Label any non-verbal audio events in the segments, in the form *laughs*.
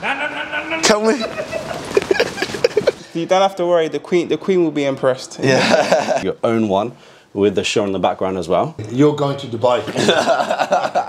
Can we? You don't have to worry. The queen, the queen will be impressed. Yeah. *laughs* Your own one with the show in the background as well. You're going to Dubai. *laughs*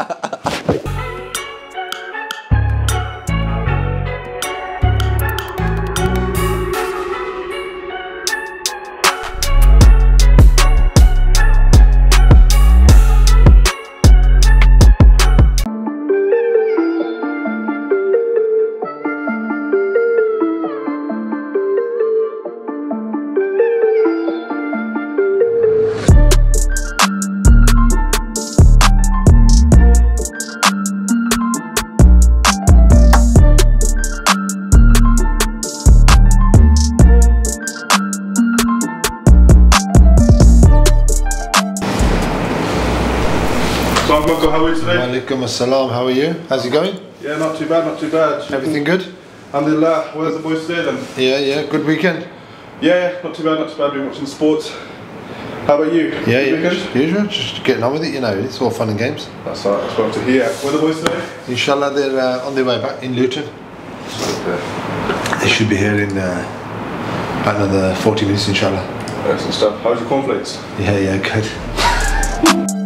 Assalam, how are you? How's it going? Yeah, not too bad, not too bad. Everything good? Alhamdulillah. Where's the boys today then? Yeah, yeah, good weekend? Yeah, not too bad, not too bad. Been watching sports. How about you? Yeah, Good yeah, just usual, just getting on with it, you know, it's all fun and games. That's all right, that's what to hear. Where are the boys today? Inshallah, they're uh, on their way back in Luton. Okay. They should be here in uh, about another 40 minutes, inshallah. Excellent stuff. How's your cornflakes? Yeah, yeah, good.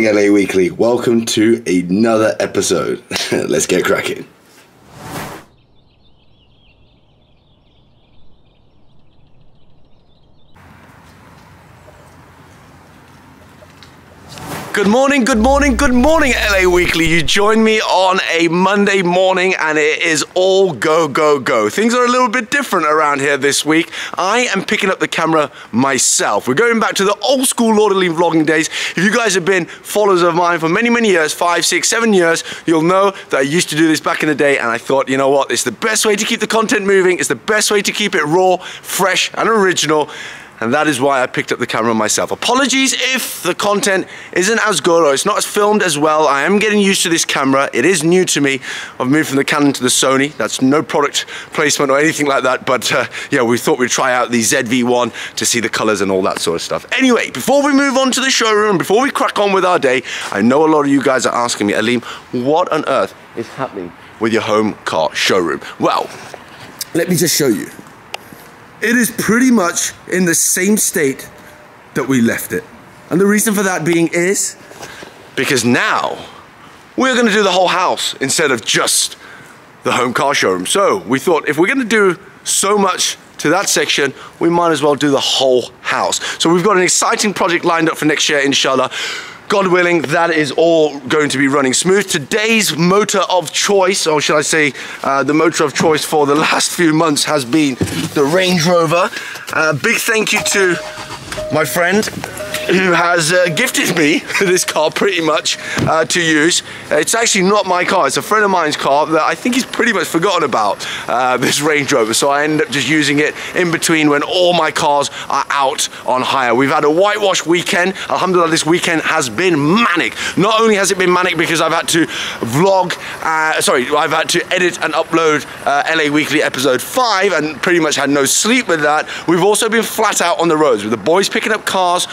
Morning, LA Weekly. Welcome to another episode. *laughs* Let's get cracking. Good morning, good morning, good morning, LA Weekly. You join me on a Monday morning and it is all go, go, go. Things are a little bit different around here this week. I am picking up the camera myself. We're going back to the old school Lean vlogging days. If you guys have been followers of mine for many, many years, five, six, seven years, you'll know that I used to do this back in the day and I thought, you know what, it's the best way to keep the content moving, it's the best way to keep it raw, fresh, and original and that is why I picked up the camera myself. Apologies if the content isn't as good or it's not as filmed as well. I am getting used to this camera. It is new to me. I've moved from the Canon to the Sony. That's no product placement or anything like that, but uh, yeah, we thought we'd try out the ZV-1 to see the colors and all that sort of stuff. Anyway, before we move on to the showroom, before we crack on with our day, I know a lot of you guys are asking me, Aleem, what on earth is happening with your home car showroom? Well, let me just show you. It is pretty much in the same state that we left it. And the reason for that being is because now we're gonna do the whole house instead of just the home car showroom. So we thought if we're gonna do so much to that section, we might as well do the whole house. So we've got an exciting project lined up for next year, inshallah. God willing, that is all going to be running smooth. Today's motor of choice, or should I say, uh, the motor of choice for the *laughs* last few months has been the Range Rover. Uh, big thank you to my friend who has uh, gifted me *laughs* this car pretty much uh, to use. It's actually not my car, it's a friend of mine's car that I think he's pretty much forgotten about, uh, *laughs* this Range Rover. So I end up just using it in between when all my cars are out on hire. We've had a whitewash weekend. Alhamdulillah, this weekend has been manic. Not only has it been manic because I've had to vlog, uh, sorry, I've had to edit and upload uh, LA Weekly episode 5 and pretty much had no sleep with that. We've also been flat out on the roads with the boys picking up cars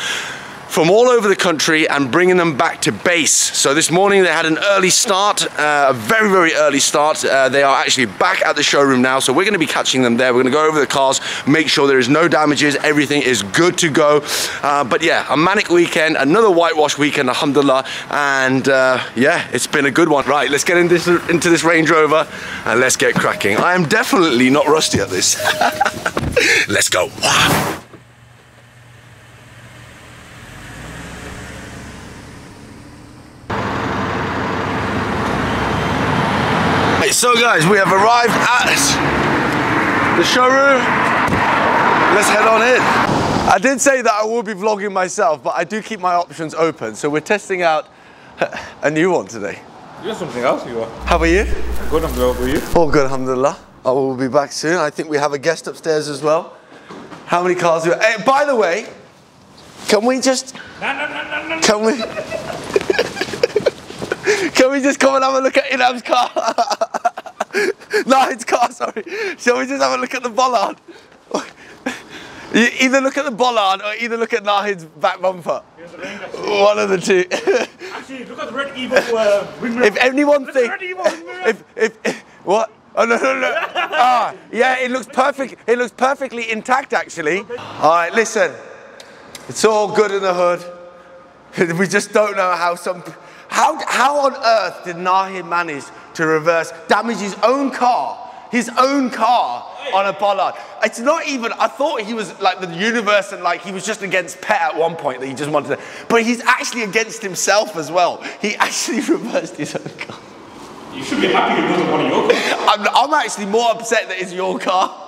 from all over the country and bringing them back to base. So this morning they had an early start, uh, a very, very early start. Uh, they are actually back at the showroom now, so we're gonna be catching them there. We're gonna go over the cars, make sure there is no damages, everything is good to go. Uh, but yeah, a manic weekend, another whitewash weekend, alhamdulillah, and uh, yeah, it's been a good one. Right, let's get into this, into this Range Rover and let's get cracking. I am definitely not rusty at this. *laughs* let's go. So guys, we have arrived at the showroom. Let's head on in. I did say that I will be vlogging myself, but I do keep my options open. So we're testing out *laughs* a new one today. You got something else you are. How are you? Good, I'm glad for you. All good, alhamdulillah. I will be back soon. I think we have a guest upstairs as well. How many cars do we hey, By the way, can we just. No, no, no, no, no. Can we. *laughs* can we just come and have a look at Inam's car? *laughs* Nahid's car, sorry. Shall we just have a look at the bollard? *laughs* You either look at the bollard or either look at Nahid's back bumper. One of the two. *laughs* Actually, look at the red Evo uh, if anyone thinks. red Evo wing mirror. if, if, if what? Oh no no no! ah, yeah, it looks perfect. It looks perfectly intact actually. All right, listen. It's all good in the hood. We just don't know how some. How how on earth did Nahid manage to reverse damage his own car, his own car on a bollard? It's not even. I thought he was like the universe and like he was just against Pet at one point that he just wanted to. But he's actually against himself as well. He *laughs* actually reversed his own car. You should be happy it wasn't one of your cars. *laughs* I'm, I'm actually more upset that it's your car.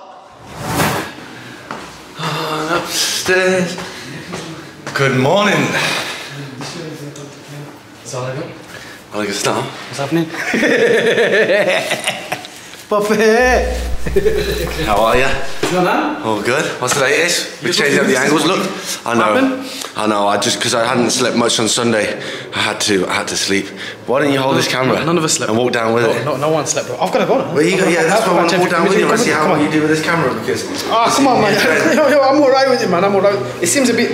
upstairs. Good morning. Alaikum salam. What's happening? *laughs* How are you? What's going on? All good. What's the latest? We changed up the angles. Look, I know. I know. I just because I hadn't slept much on Sunday, I had to. I had to sleep. Why don't you hold this camera? None of us slept. And walk down with no, it. No, no one slept, bro. I've got to go now. Well, you go, yeah, that's why I want to walk down with you and see how you do with this camera because. Ah, come on, man. *laughs* yo, yo, I'm alright with it, man. I'm alright. It seems a bit,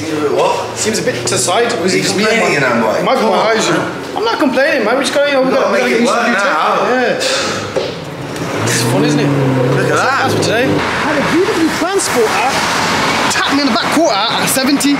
See what? seems a bit to the side. Was he Explaining it, am I? It might be Come my on. eyes, you know. I'm not complaining, man. We just got, you know, we got gotta make it get used to work new tech. now. Yeah. It's fun, isn't it? Look at That's that. for today. Had a beautiful transporter tapped me in the back quarter at 70. And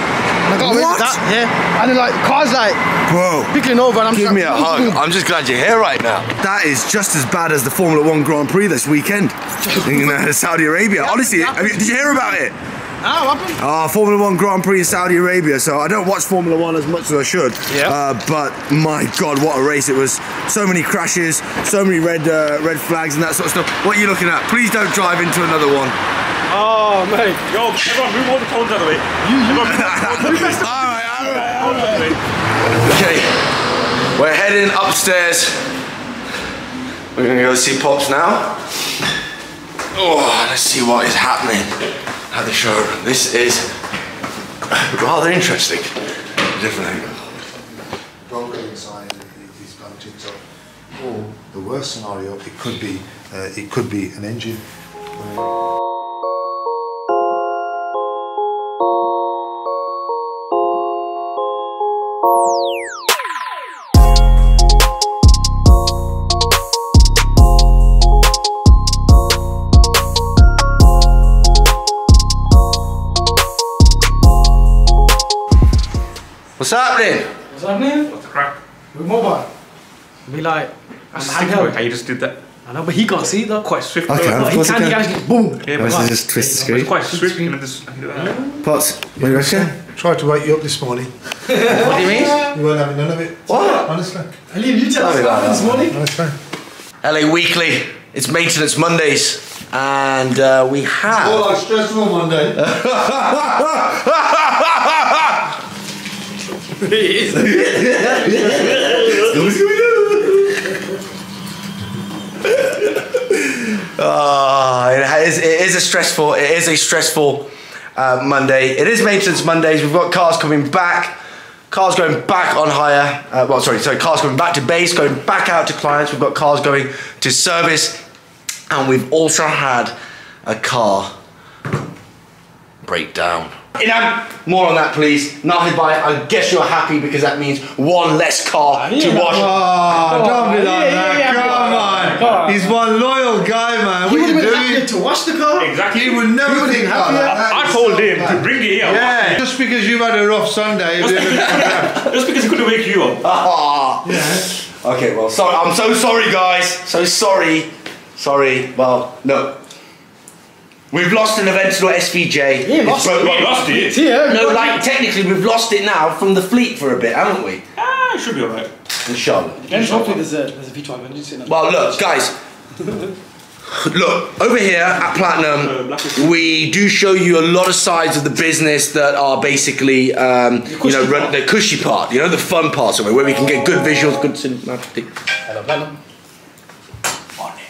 I got away What? with that. Yeah. And then like cars like Bro. pickling over, and I'm Give just me a hug. I'm just glad you're here right now. That is just as bad as the Formula One Grand Prix this weekend *laughs* in uh, Saudi Arabia. Honestly, have you, did you hear about it? Ah, what happened? Uh, Formula One Grand Prix in Saudi Arabia. So I don't watch Formula One as much as I should. Yeah. Uh, but my God, what a race it was! So many crashes, so many red uh, red flags and that sort of stuff. What are you looking at? Please don't drive into another one. Oh, mate. Yo, everyone move all the phones out of the way. Everyone move all the phones *laughs* all right, all right. out of the way. Okay, we're heading upstairs. We're gonna go see Pops now. Oh, let's see what is happening at the showroom. This is rather interesting. Angle. broken inside these mountains or, or the worst scenario it could be uh, it could be an engine What's happening? What's happening? What's the crack? With mobile. Be like, I'm sick handheld. how you just did that. I know, but he can't see though. Quite swift. Okay, though. of he course can, he he can. can just boom. Yeah, but Let's just twist the screen. quite swift. You know, this, I can do that. Pops, what do you reckon? tried to wake you up this morning *laughs* What do you mean? you weren't having none of it What? honestly I leave you tell us me what about happened this morning. honestly LA Weekly. It's Maintenance Mondays, and uh, we have. oh stressful Monday *laughs* Ah, it is, it is a stressful. It is a stressful uh, Monday. It is maintenance Mondays. We've got cars coming back. Cars going back on hire. Uh, well, sorry, so Cars going back to base, going back out to clients. We've got cars going to service, and we've also had a car breakdown. Inam, more on that, please. Nothing by. it. I guess you're happy because that means one less car to wash. oh don't be like Yeah, yeah, that yeah, come yeah. on Come on. he's one loyal guy man He what would you have been doing to wash the car. Exactly. he would never would've think been about that That I is told so him bad. to bring it here. yeah just because you've had a rough Sunday *laughs* Just because he couldn't wake you up. Ah. Okay, well, sorry. I'm so sorry, guys. So sorry. Sorry. Well, no. We've lost an Aventador SVJ. Yeah, It's lost broke- it. We lost it. It's here. No, like technically we've lost it now from the fleet for a bit, haven't we? Ah, it should be alright. Inshallah. And hopefully there's a there's a V12 engine Well, look, guys. *laughs* Look, over here at Platinum, we do show you a lot of sides of the business that are basically, um, you know, run, the cushy part, you know, the fun part of it, where we can get good visuals, good cinematic. Hello, Platinum. Morning.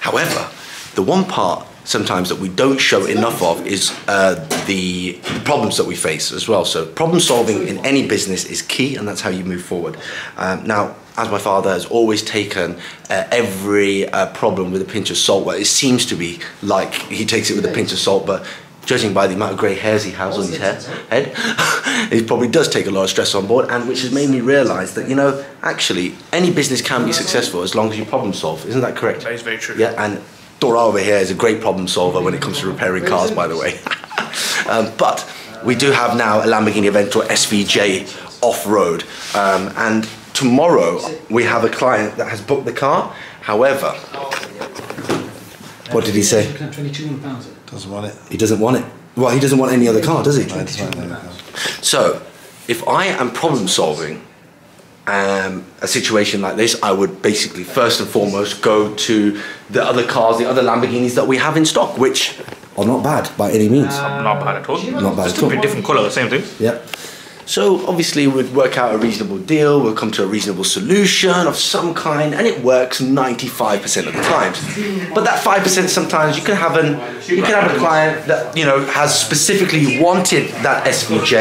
However, the one part sometimes that we don't show enough of is uh, the, the problems that we face as well. So problem solving in any business is key, and that's how you move forward. Um, now, as my father has always taken uh, every uh, problem with a pinch of salt, well, it seems to be like he takes it with a pinch of salt, but judging by the amount of grey hairs he has on his head, head *laughs* he probably does take a lot of stress on board, and which has made me realise that, you know, actually, any business can be successful as long as you problem solve. Isn't that correct? That is very true. Yeah, and Dora over here is a great problem solver when it comes to repairing cars, by the way. *laughs* um, but we do have now a Lamborghini Aventador SVJ off-road, um, and tomorrow we have a client that has booked the car. However, what did he say? Doesn't want it. He doesn't want it. Well, he doesn't want any other car, does he? I just want it. So, if I am problem solving um, a situation like this, I would basically first and foremost go to the other cars, the other Lamborghinis that we have in stock, which are not bad by any means. Not bad at all. Not bad Just at all. a bit different colour, same thing. Yeah. So obviously we'd work out a reasonable deal, we'll come to a reasonable solution of some kind, and it works 95% of the times. But that 5% sometimes you can have an you can have a client that you know has specifically wanted that SVJ,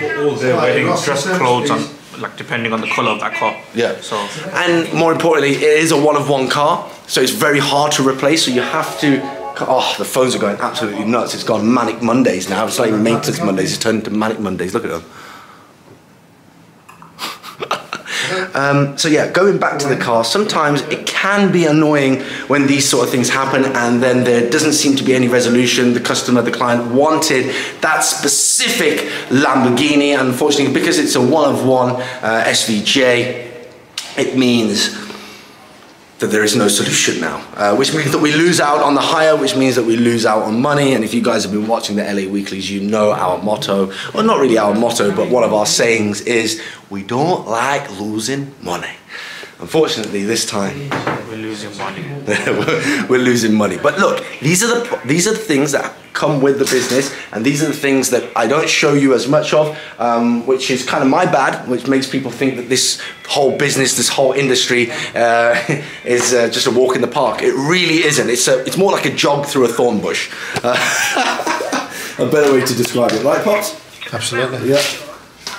Put all their wedding dress clothes on, like depending on the colour of that car. Yeah. So And more importantly, it is a one of one car, so it's very hard to replace. So you have to. Oh, the phones are going absolutely nuts. It's gone manic Mondays now. It's not even maintenance Mondays. It's turned into manic Mondays. Look at them. Um, so yeah, going back to the car, sometimes it can be annoying when these sort of things happen and then there doesn't seem to be any resolution. The customer, the client wanted that specific Lamborghini, unfortunately, because it's a one of one uh, SVJ, it means that there is no solution now, uh, which means that we lose out on the hire, which means that we lose out on money. And if you guys have been watching the LA Weeklies, you know our motto, well, not really our motto, but one of our sayings is we don't like losing money. Unfortunately, this time *laughs* we're losing money. we're, *laughs* we're losing money. But look, these are the these are the things that come with the business, and these are the things that I don't show you as much of, um, which is kind of my bad, which makes people think that this whole business, this whole industry, uh, *laughs* is uh, just a walk in the park. It really isn't. It's a, it's more like a jog through a thorn bush. Uh, a better way to describe it, right, pops? Absolutely. Yeah.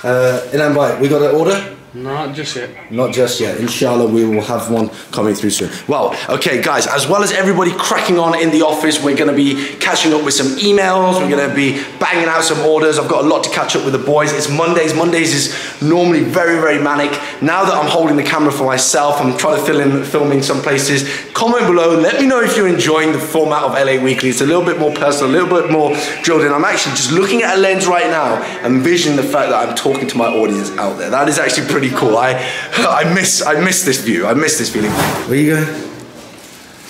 Uh, Ilan Bhai, we got an order. Not just yet. Not just yet. Inshallah, we will have one coming through soon. Well, okay, guys, as well as everybody cracking on in the office, we're going to be catching up with some emails. We're going to be banging out some orders. I've got a lot to catch up with the boys. It's Mondays. Mondays is normally very, very manic. Now that I'm holding the camera for myself, I'm trying to fill in filming some places. Comment below. Let me know if you're enjoying the format of LA Weekly. It's a little bit more personal, a little bit more drilled in. I'm actually just looking at a lens right now and envisioning the fact that I'm talking to my audience out there. That is actually pretty cool. I, I miss, I miss this view. I miss this feeling. Where are you going?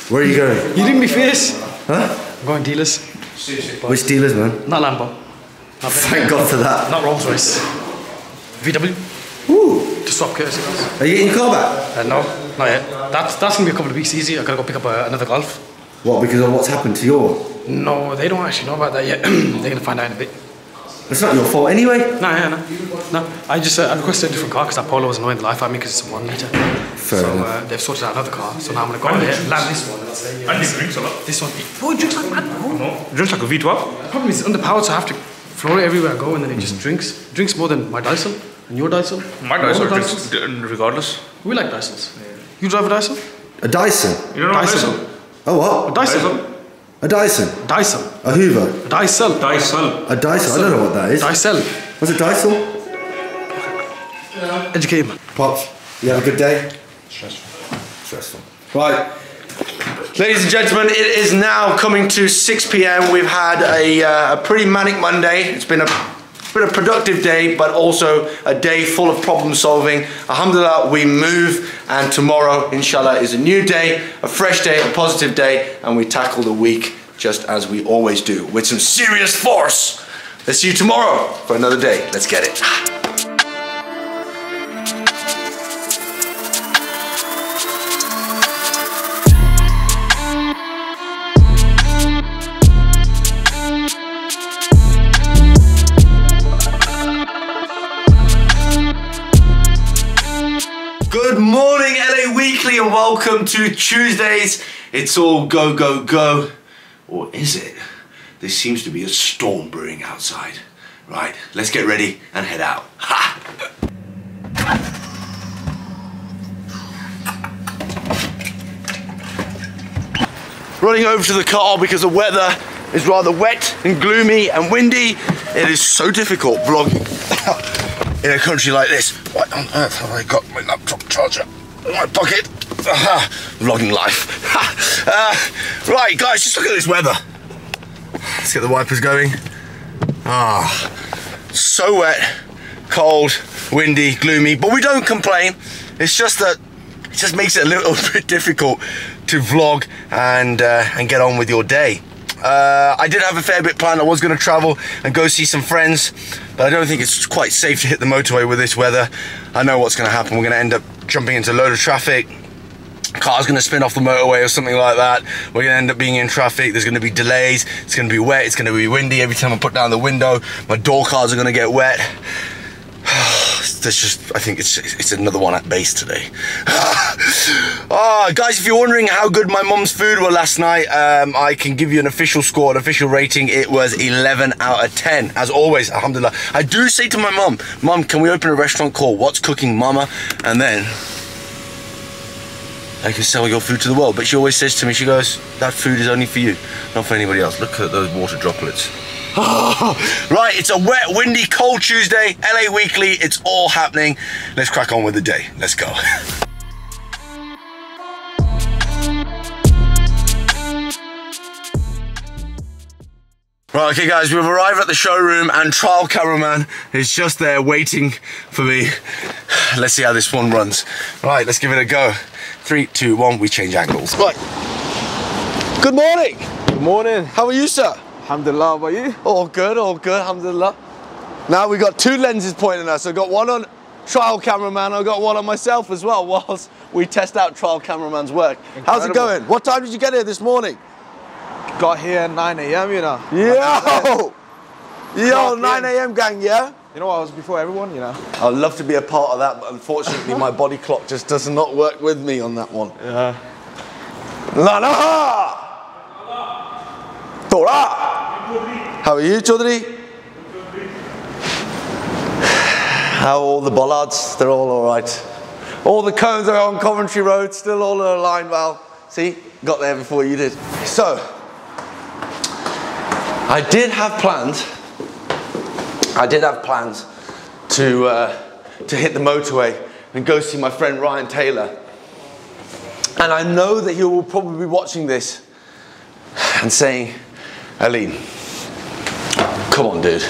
Where are you going? You didn't be fierce. Huh? I'm going dealers. Which dealers, man? Not Lambo. Not Thank God for that. Not Rolls Royce. VW. Ooh. To swap courtesy cars. Are you getting your car back? Uh, no, not yet. That's that's gonna be a couple of weeks easy. I gotta go pick up uh, another Golf. What? Because of what's happened to your? No, they don't actually know about that yet. *clears throat* They're gonna find out in a bit. It's not your fault anyway. No, yeah, no, no. I just uh, I requested a different car because that Polo was annoying the life out of me because it's a one liter. Fair so uh, they've sorted out another car. So now I'm gonna go ahead and land this one. And say, uh, And it drinks a lot. this one. Oh, it drinks like mad. bro. No, drinks like a V12. The problem is it's underpowered, so I have to floor it everywhere I go, and then it just drinks. Drinks more than my Dyson and your Dyson. My All Dyson drinks regardless. We like Dysons. You drive a Dyson? A Dyson. You don't know Dyson. Dyson? Oh what? A Dyson. A Dyson. Dyson. A Hoover. A Dyson. Dyson. A Dyson. I don't know what that is. Dyson. Was it Dyson? Educate man. Pops, you have a good day? Stressful. Stressful. Right. Ladies and gentlemen, it is now coming to 6 p.m. We've had a, uh, a pretty manic Monday. It's been a been a productive day, but also a day full of problem solving. Alhamdulillah, we move, and tomorrow, inshallah, is a new day, a fresh day, a positive day, and we tackle the week just as we always do, with some serious force. Let's see you tomorrow for another day. Let's get it. Welcome to Tuesdays. It's all go, go, go. Or is it? There seems to be a storm brewing outside. Right, let's get ready and head out. Ha! Running over to the car because the weather is rather wet and gloomy and windy. It is so difficult vlogging *laughs* in a country like this. What on earth have I got my laptop charger in my pocket? *laughs* Vlogging life. *laughs* uh, right, guys, just look at this weather. Let's get the wipers going. Ah, so wet, cold, windy, gloomy, but we don't complain. It's just that it just makes it a little *laughs* bit difficult to vlog and uh, and get on with your day. Uh, I did have a fair bit planned. I was going to travel and go see some friends, but I don't think it's quite safe to hit the motorway with this weather. I know what's going to happen. We're going to end up jumping into a load of traffic. Car's going to spin off the motorway or something like that. We're going to end up being in traffic. There's going to be delays. It's going to be wet. It's going to be windy. Every time I put down the window, my door cards are going to get wet. *sighs* There's just, I think it's it's another one at base today. *sighs* Ah, guys, if you're wondering how good my mum's food were last night, um, I can give you an official score, an official rating. It was 11 out of 10. As always, alhamdulillah. I do say to my mum, Mum, can we open a restaurant called What's Cooking Mama? And then I can sell your food to the world. But she always says to me, she goes, that food is only for you, not for anybody else. Look at those water droplets. *laughs* right, it's a wet, windy, cold Tuesday, LA Weekly, it's all happening. Let's crack on with the day. Let's go. *laughs* Right, okay guys, we've arrived at the showroom and trial cameraman is just there waiting for me. *sighs* Let's see how this one runs. Right, let's give it a go. Three, two, one, we change angles. Right. Good morning. Good morning. How are you, sir? Alhamdulillah, how about you? All good, all good, alhamdulillah. Now we've got two lenses pointing at us. I've got one on trial cameraman, I've got one on myself as well, whilst we test out trial cameraman's work. How's it going? What time did you get here this morning? Got here at 9 a.m., you know. Yo! Yo, 9 a.m. gang, yeah? You know, I was before everyone, you know. I'd love to be a part of that, but unfortunately my body clock just does not work with me on that one. Yeah. Lanaha! Tora! How are you, Chaudhry? How are all the bollards? They're all all right. All the cones are on Coventry Road, still all in a line, well. See, got there before you did. So, I did have plans. I did have plans to uh, to hit the motorway and go see my friend Ryan Taylor. And I know that he will probably be watching this and saying, Aleem, come on, dude.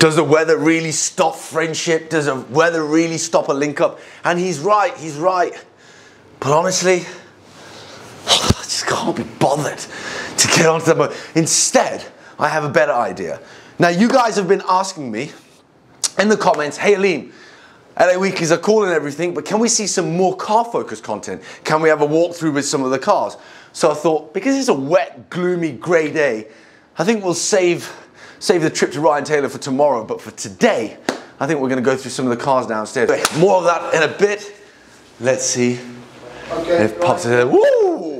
Does the weather really stop friendship? Does the weather really stop a link up? And he's right, he's right. But honestly, *sighs* I just can't be bothered to get onto that boat. Instead, I have a better idea. Now, you guys have been asking me in the comments, hey, Aleem, LA Weeklies are cool and everything, but can we see some more car focused content? Can we have a walkthrough with some of the cars? So I thought, because it's a wet, gloomy, grey day, I think we'll save, save the trip to Ryan Taylor for tomorrow, but for today, I think we're gonna go through some of the cars downstairs. More of that in a bit. Let's see if Pops is there. Woo!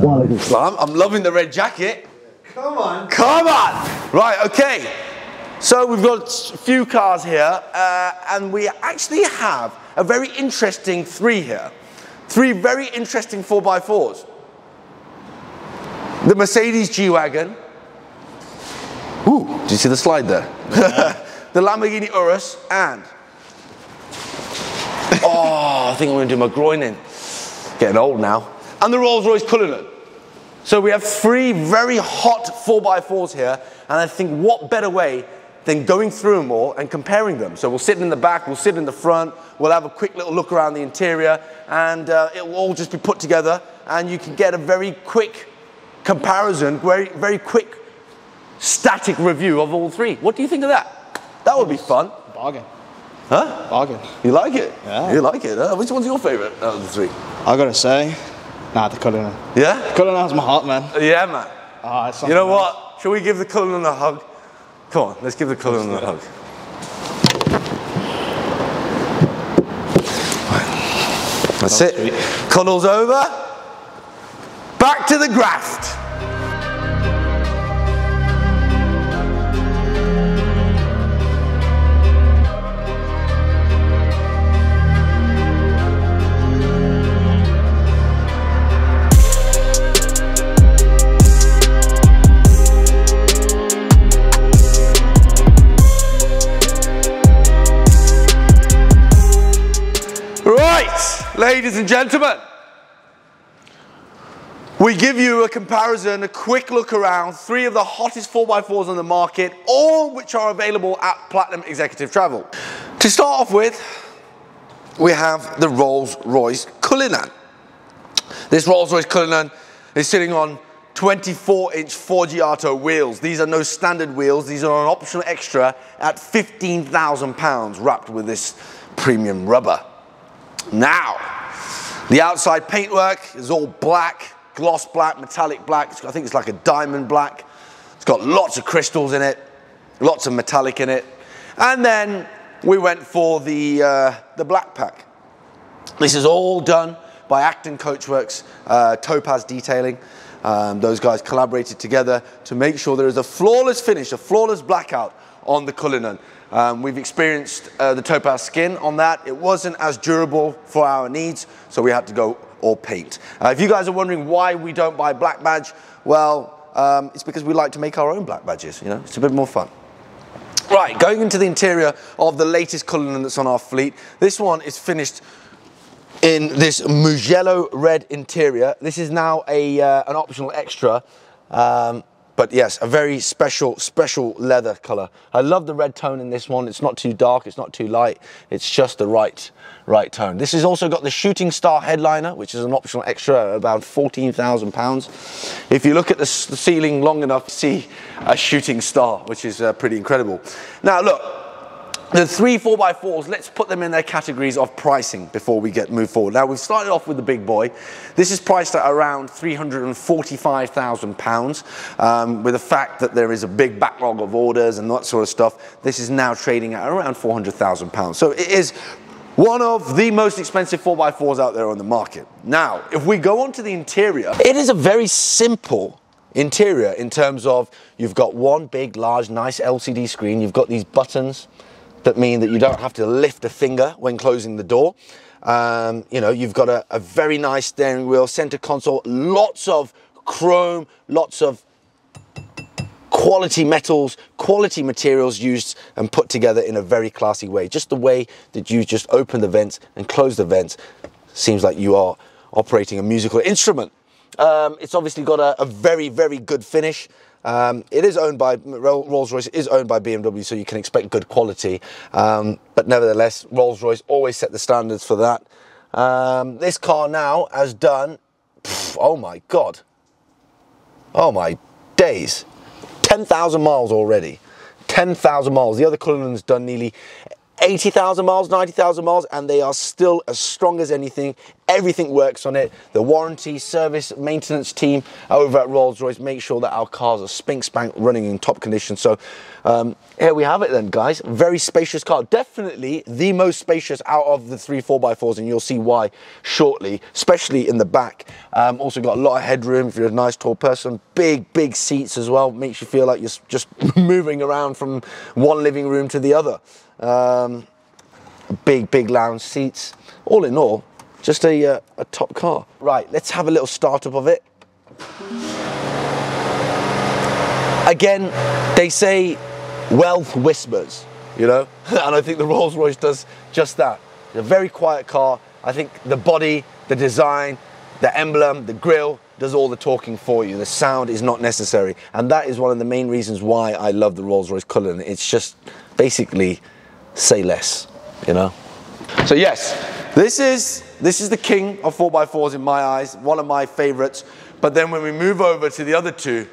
Islam. I'm loving the red jacket. Come on. Come on. Right, okay. So we've got a few cars here, uh, and we actually have a very interesting three here. Three very interesting 4x4s. The Mercedes G-Wagon. Ooh, did you see the slide there? *laughs* the Lamborghini Urus, and... *laughs* Oh, I think I'm gonna do my groin in. Getting old now. And the Rolls-Royce Cullinan. So we have three very hot 4x4s here, and I think what better way than going through them all and comparing them. So we'll sit in the back, we'll sit in the front, we'll have a quick little look around the interior, and uh, it will all just be put together, and you can get a very quick comparison, very, very quick static review of all three. What do you think of that? That would be fun. Bargain. Huh? Bargain. You like it? Yeah. You like it? Huh? Which one's your favorite out of the three? I gotta say, nah, the Cullinan. Yeah? Cullinan has my heart, man. Yeah, man. Ah, You know what? Shall we give the Cullinan a hug? Come on, let's give the Cullinan a hug. That's it. Cuddles over. Back to the graft. Ladies and gentlemen, we give you a comparison, a quick look around, three of the hottest 4x4s on the market, all which are available at Platinum Executive Travel. To start off with, we have the Rolls-Royce Cullinan. This Rolls-Royce Cullinan is sitting on 24 inch Forgiato wheels. These are no standard wheels. These are an optional extra at 15,000 pounds wrapped with this premium rubber. Now, the outside paintwork is all black, gloss black, metallic black. I think it's like a diamond black. It's got lots of crystals in it, lots of metallic in it. And then we went for the, uh, the black pack. This is all done by Acton Coachworks, uh, Topaz Detailing. Um, those guys collaborated together to make sure there is a flawless finish, a flawless blackout on the Cullinan. Um, we've experienced uh, the Topaz skin on that. It wasn't as durable for our needs, so we had to go all paint. Uh, if you guys are wondering why we don't buy black badge, well, um, it's because we like to make our own black badges, you know, it's a bit more fun. Right, going into the interior of the latest Cullinan that's on our fleet. This one is finished in this Mugello red interior. This is now a, uh, an optional extra. Um, but yes, a very special, special leather color. I love the red tone in this one. It's not too dark, it's not too light. It's just the right, right tone. This has also got the Shooting Star headliner, which is an optional extra, about 14,000 pounds. If you look at the, ceiling long enough, see a shooting star, which is uh, pretty incredible. Now look, the three 4x4s, let's put them in their categories of pricing before we get move forward. Now, we've started off with the big boy. This is priced at around £345,000 um, with the fact that there is a big backlog of orders and that sort of stuff. This is now trading at around £400,000. So it is one of the most expensive 4x4s out there on the market. Now, if we go on to the interior, it is a very simple interior in terms of you've got one big, large, nice LCD screen. You've got these buttons that mean that you don't have to lift a finger when closing the door. Um, you know, you've got a, a, very nice steering wheel, center console, lots of chrome, lots of quality metals, quality materials used and put together in a very classy way. Just the way that you just open the vents and close the vents seems like you are operating a musical instrument. Um, it's obviously got a, a very, very good finish. Um, it is owned by Rolls-Royce is owned by BMW, so you can expect good quality. Um, but nevertheless, Rolls-Royce always set the standards for that. Um, this car now has done, pff, oh my god, oh my days, 10,000 miles already. 10,000 miles. The other Cullinan's done nearly 80,000 miles, 90,000 miles, and they are still as strong as anything. Everything works on it. The warranty, service, maintenance team over at Rolls-Royce make sure that our cars are spink spank running in top condition. So um, here we have it then, guys. Very spacious car. Definitely the most spacious out of the three 4x4s, and you'll see why shortly, especially in the back. Um, also got a lot of headroom if you're a nice tall person. Big, big seats as well. Makes you feel like you're just *laughs* moving around from one living room to the other. Um, big, big lounge seats. All in all, just a, uh, a top car. Right, let's have a little startup of it. Again, they say wealth whispers, you know? *laughs* and I think the Rolls Royce does just that. It's a very quiet car. I think the body, the design, the emblem, the grille does all the talking for you. The sound is not necessary. And that is one of the main reasons why I love the Rolls Royce Cullinan. It's just basically say less, you know? So yes, this is, this is the king of 4x4s in my eyes, one of my favorites. But then when we move over to the other two,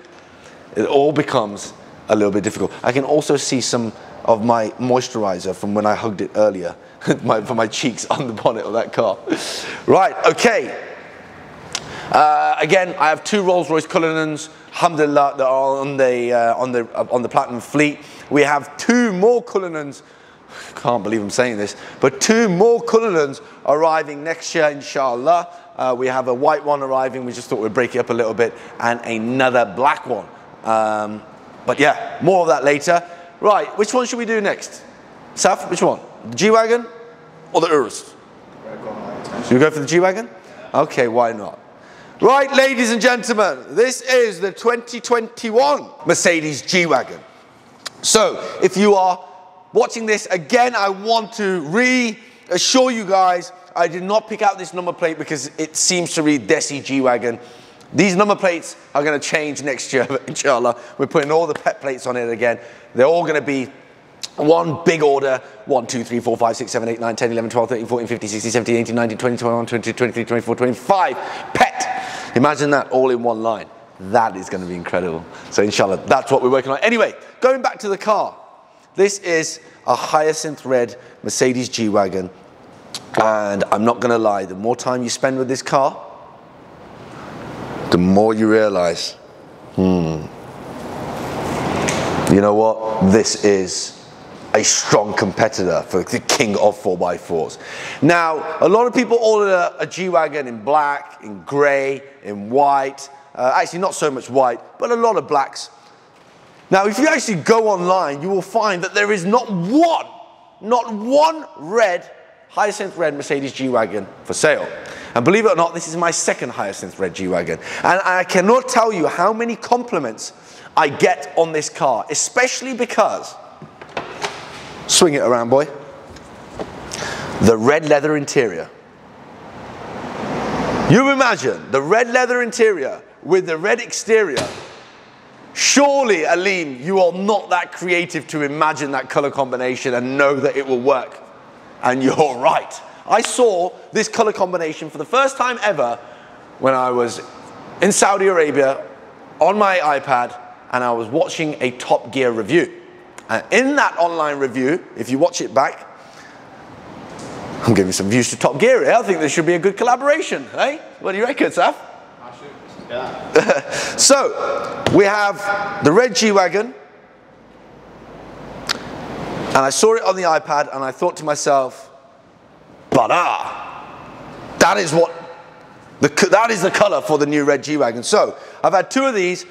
it all becomes a little bit difficult. I can also see some of my moisturizer from when I hugged it earlier *laughs* my, for my cheeks on the bonnet of that car. Right, okay. Uh, again, I have two Rolls-Royce Cullinans, alhamdulillah, that are on the, uh, on, the, uh, on the Platinum fleet. We have two more Cullinans *laughs* can't believe I'm saying this, but two more Cullens arriving next year, inshallah. Uh, we have a white one arriving, we just thought we'd break it up a little bit, and another black one. Um, but yeah, more of that later. Right, which one should we do next? Saf, which one? The G-Wagon or the Urus? Should we go for the G-Wagon? Okay, why not? Right, ladies and gentlemen, this is the 2021 Mercedes G-Wagon. So, if you are watching this again, I want to reassure you guys, I did not pick out this number plate because it seems to read Desi G-Wagon. These number plates are going to change next year, *laughs* inshallah. We're putting all the pet plates on it again. They're all going to be one big order 1, 2, 3, 4, 5, 6, 7, 8, 9, 10, 11, 12, 13, 14, 15, 16, 17, 18, 19, 20, 21, 22, 23, 24, 25 pet. Imagine that all in one line. That is going to be incredible. So, inshallah, that's what we're working on. Anyway, going back to the car. This is a hyacinth red Mercedes G Wagon. And I'm not going to lie, the more time you spend with this car, the more you realize, hmm, you know what? This is a strong competitor for the king of 4x4s. Now, a lot of people order a G-Wagon in black, in grey, in white. Uh, actually, not so much white, but a lot of blacks. Now, if you actually go online, you will find that there is not one, not one red, hyacinth red Mercedes G-Wagon for sale. And believe it or not, this is my second hyacinth red G-Wagon. And I cannot tell you how many compliments I get on this car, especially because, swing it around, boy, the red leather interior. You imagine the red leather interior with the red exterior. Surely, Aleem, you are not that creative to imagine that color combination and know that it will work. And you're *laughs* right. I saw this color combination for the first time ever when I was in Saudi Arabia on my iPad and I was watching a Top Gear review. And in that online review, if you watch it back, I'm giving some views to Top Gear here. I think there should be a good collaboration, eh? What do you reckon, Saf? *laughs* so, we have the red G-Wagon. And I saw it on the iPad and I thought to myself, but ah, that is what, the, that is the color for the new red G-Wagon. So, I've had two of these.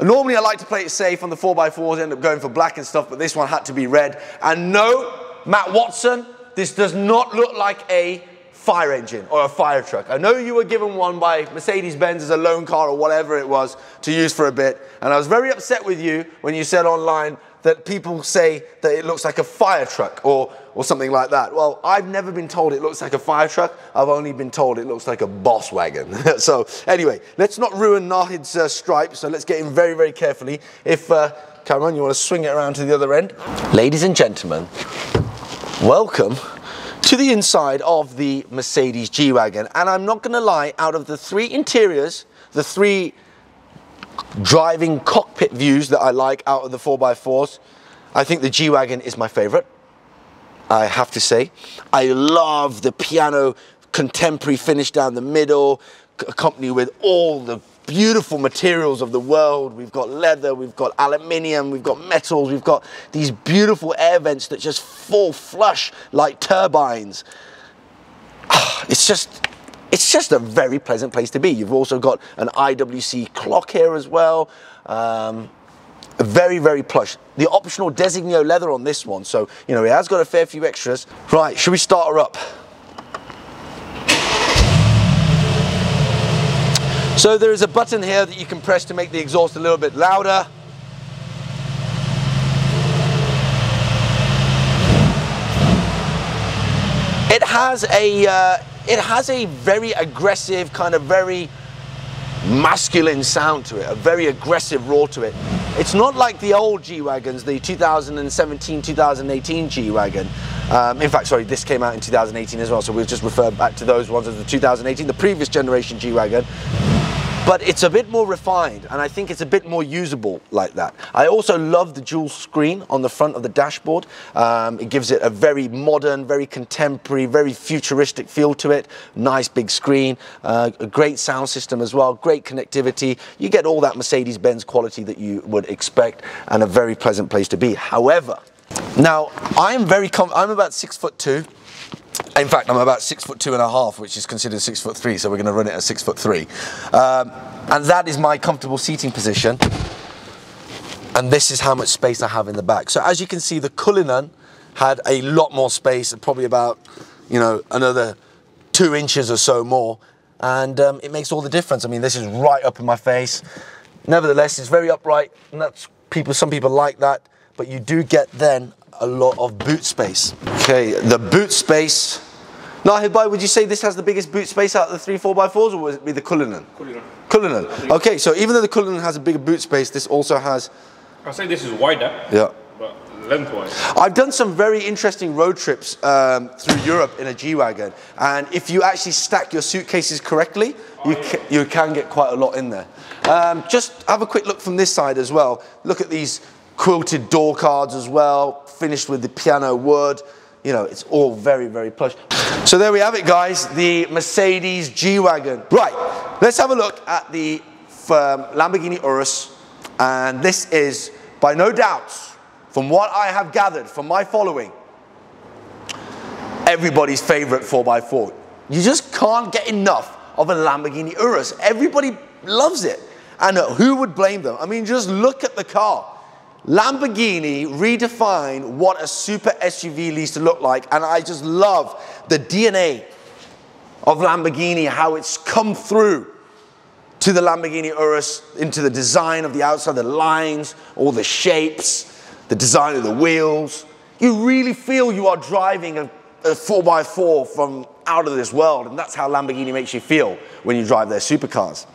Normally I like to play it safe on the 4x4s, end up going for black and stuff, but this one had to be red. And no, Matt Watson, this does not look like a fire engine or a fire truck. I know you were given one by Mercedes-Benz as a loan car or whatever it was to use for a bit. And I was very upset with you when you said online that people say that it looks like a fire truck or, or something like that. Well, I've never been told it looks like a fire truck. I've only been told it looks like a boss wagon. *laughs* so anyway, let's not ruin Nahid's uh, stripe. So let's get in very, very carefully. If, uh, Cameron, you want to swing it around to the other end. Ladies and gentlemen, welcome to the inside of the Mercedes G-Wagon. And I'm not going to lie, out of the three interiors, the three driving cockpit views that I like out of the 4x4s. I think the G-Wagon is my favorite, I have to say. I love the piano contemporary finish down the middle, accompanied with all the beautiful materials of the world. We've got leather, we've got aluminium, we've got metals, we've got these beautiful air vents that just fall flush like turbines. *sighs* It's just, it's just a very pleasant place to be. You've also got an IWC clock here as well. Um, very, very plush. The optional designo leather on this one, so, you know, it has got a fair few extras. Right, should we start her up? So there is a button here that you can press to make the exhaust a little bit louder. It has a, uh, it has a very aggressive, kind of very masculine sound to it, a very aggressive roar to it. It's not like the old G-Wagons, the 2017, 2018 G-Wagon. Um, in fact, sorry, this came out in 2018 as well, so we'll just refer back to those ones as the 2018, the previous generation G-Wagon but it's a bit more refined and I think it's a bit more usable like that. I also love the dual screen on the front of the dashboard. Um, it gives it a very modern, very contemporary, very futuristic feel to it. Nice big screen, uh, a great sound system as well, great connectivity. You get all that Mercedes-Benz quality that you would expect and a very pleasant place to be. However, Now, I am very I'm about six foot two. In fact, I'm about six foot two and a half, which is considered six foot three. So we're going to run it at six foot three, um, and that is my comfortable seating position. And this is how much space I have in the back. So as you can see, the Cullinan had a lot more space, probably about, you know, another two inches or so more, and um, it makes all the difference. I mean, this is right up in my face. Nevertheless, it's very upright, and that's people. Some people like that, but you do get then a lot of boot space. Okay, the boot space. Now, Hibai, would you say this has the biggest boot space out of the three 4x4s, or would it be the Cullinan? Cullinan. Cullinan. Okay, so even though the Cullinan has a bigger boot space, this also has. I say this is wider, Yeah. but lengthwise. I've done some very interesting road trips um, through Europe in a G-Wagon, and if you actually stack your suitcases correctly, you, ca- you can get quite a lot in there. Um, just have a quick look from this side as well. Look at these quilted door cards as well, finished with the piano wood. You know, it's all very, very plush. So there we have it, guys, the Mercedes G-Wagon. Right, let's have a look at the Lamborghini Urus, and this is, by no doubt, from what I have gathered from my following, everybody's favorite 4x4. You just can't get enough of a Lamborghini Urus. Everybody loves it. And who would blame them? I mean, just look at the car. Lamborghini redefined what a super SUV needs to look like. And I just love the DNA of Lamborghini, how it's come through to the Lamborghini Urus, into the design of the outside, the lines, all the shapes, the design of the wheels. You really feel you are driving a, a 4x4 from out of this world, and that's how Lamborghini makes you feel when you drive their supercars.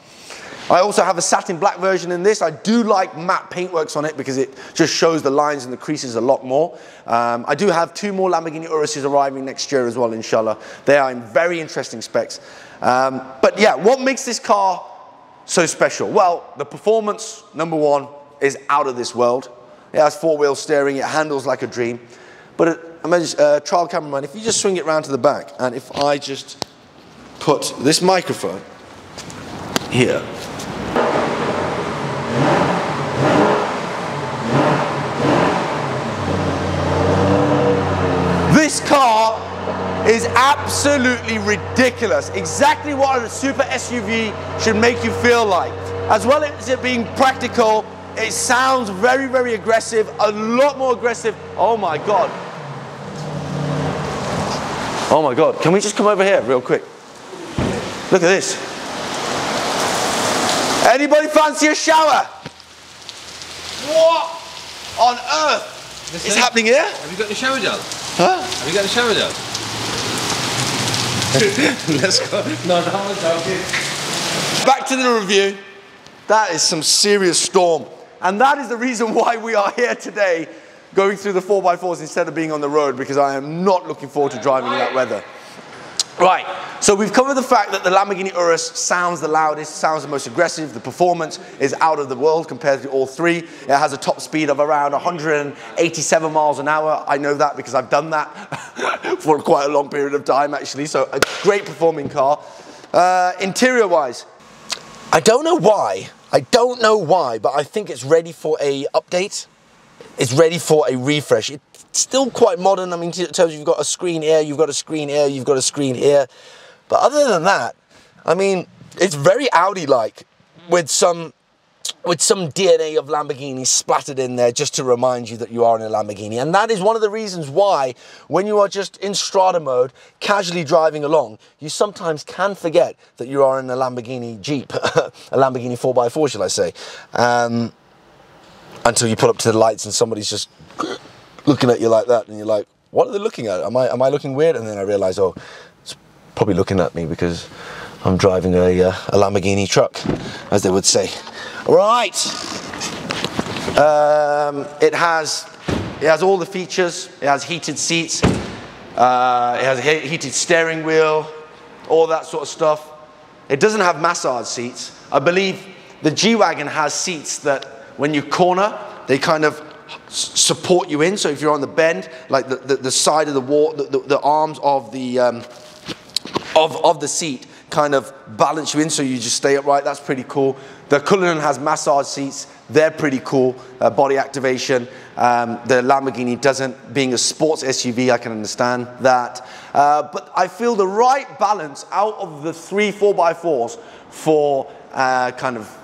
I also have a satin black version in this. I do like matte paintworks on it because it just shows the lines and the creases a lot more. Um, I do have two more Lamborghini Uruses arriving next year as well, inshallah. They are in very interesting specs. Um, but yeah, what makes this car so special? Well, the performance, number one, is out of this world. It has four-wheel steering, it handles like a dream. But uh, imagine, uh, trial cameraman, if you just swing it round to the back, and if I just put this microphone here, This car is absolutely ridiculous. Exactly what a super SUV should make you feel like. As well as it being practical, it sounds very, very aggressive, a lot more aggressive. Oh my God. Oh my God. Can we just come over here real quick? Look at this. Anybody fancy a shower? What on earth is happening here? Have you got the shower gel? Huh? Have you got the shower? *laughs* Let's go. No, no, I'm joking. Back to the review. That is some serious storm. And that is the reason why we are here today going through the 4x4s instead of being on the road because I am not looking forward to driving in that weather. Right, so we've covered the fact that the Lamborghini Urus sounds the loudest, sounds the most aggressive, the performance is out of the world compared to all three. It has a top speed of around 187 miles an hour. I know that because I've done that *laughs* for quite a long period of time actually, so a great performing car. Uh, interior wise, I don't know why, I don't know why, but I think it's ready for a update. It's ready for a refresh. It's still quite modern. I mean, tells you you've got a screen here, you've got a screen here, you've got a screen here. But other than that, I mean, it's very Audi-like with some with some DNA of Lamborghini splattered in there just to remind you that you are in a Lamborghini. And that is one of the reasons why, when you are just in Strada mode, casually driving along, you sometimes can forget that you are in a Lamborghini Jeep, *laughs* a Lamborghini 4x4, shall I say. Um, until you pull up to the lights and somebody's just looking at you like that, and you're like, what are they looking at? Am I, am I looking weird? And then I realize, oh, probably looking at me because I'm driving a, uh, a Lamborghini truck, as they would say. Right. Um, it has it has all the features. It has heated seats. Uh, it has a heated steering wheel, all that sort of stuff. It doesn't have massage seats. I believe the G wagon has seats that when you corner, they kind of support you in. So if you're on the bend, like the, the, the side of the wall, the, the, the arms of the um, of, of the seat kind of balance you in so you just stay upright. That's pretty cool. The Cullinan has massage seats. They're pretty cool. Uh, body activation. Um, the Lamborghini doesn't. Being a sports SUV, I can understand that. Uh, but I feel the right balance out of the three 4x4s for uh, kind of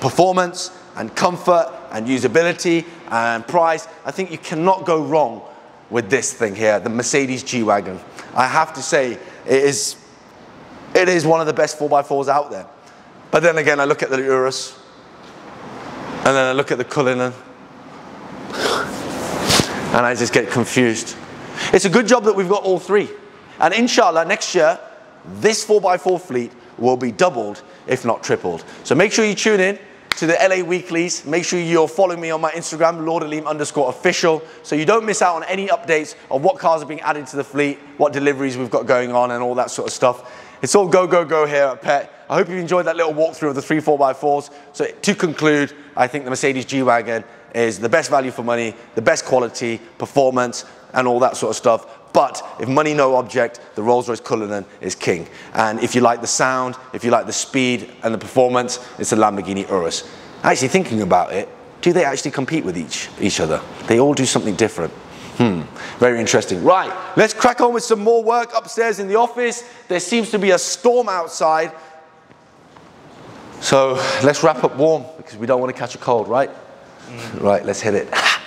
performance and comfort and usability and price. I think you cannot go wrong with this thing here, the Mercedes G-Wagon. I have to say, it is, it is one of the best 4x4s out there. But then again, I look at the Urus, and then I look at the Cullinan, and I just get confused. It's a good job that we've got all three. And inshallah, next year, this 4x4 fleet will be doubled, if not tripled. So make sure you tune in to the LA Weeklies. Make sure you're following me on my Instagram, Lord Aleem underscore official, so you don't miss out on any updates of what cars are being added to the fleet, what deliveries we've got going on, and all that sort of stuff. It's all go, go, go here at PET. I hope you enjoyed that little walkthrough of the three 4x4s. So to conclude, I think the Mercedes G-Wagon is the best value for money, the best quality, performance, and all that sort of stuff. But if money no object, the Rolls-Royce Cullinan is king. And if you like the sound, if you like the speed and the performance, it's the Lamborghini Urus. Actually thinking about it, do they actually compete with each, each other? They all do something different. Hmm, very interesting. Right, let's crack on with some more work upstairs in the office. There seems to be a storm outside. So let's wrap up warm because we don't want to catch a cold, right? Right, let's hit it. *laughs*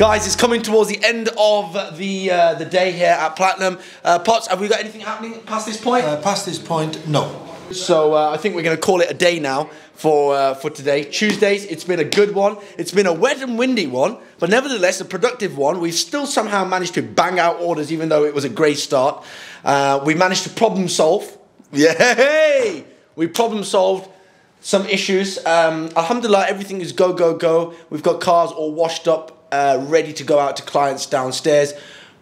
Guys, it's coming towards the end of the uh, the day here at Platinum. Uh, Potts, have we got anything happening past this point? Uh, past this point, no. So uh, I think we're going to call it a day now for uh, for today. Tuesdays, it's been a good one. It's been a wet and windy one, but nevertheless a productive one. We've still somehow managed to bang out orders, even though it was a great start. Uh, we managed to problem solve. *laughs* Yay! We problem solved some issues. Um, Alhamdulillah, everything is go go go. We've got cars all washed up, uh, ready to go out to clients downstairs.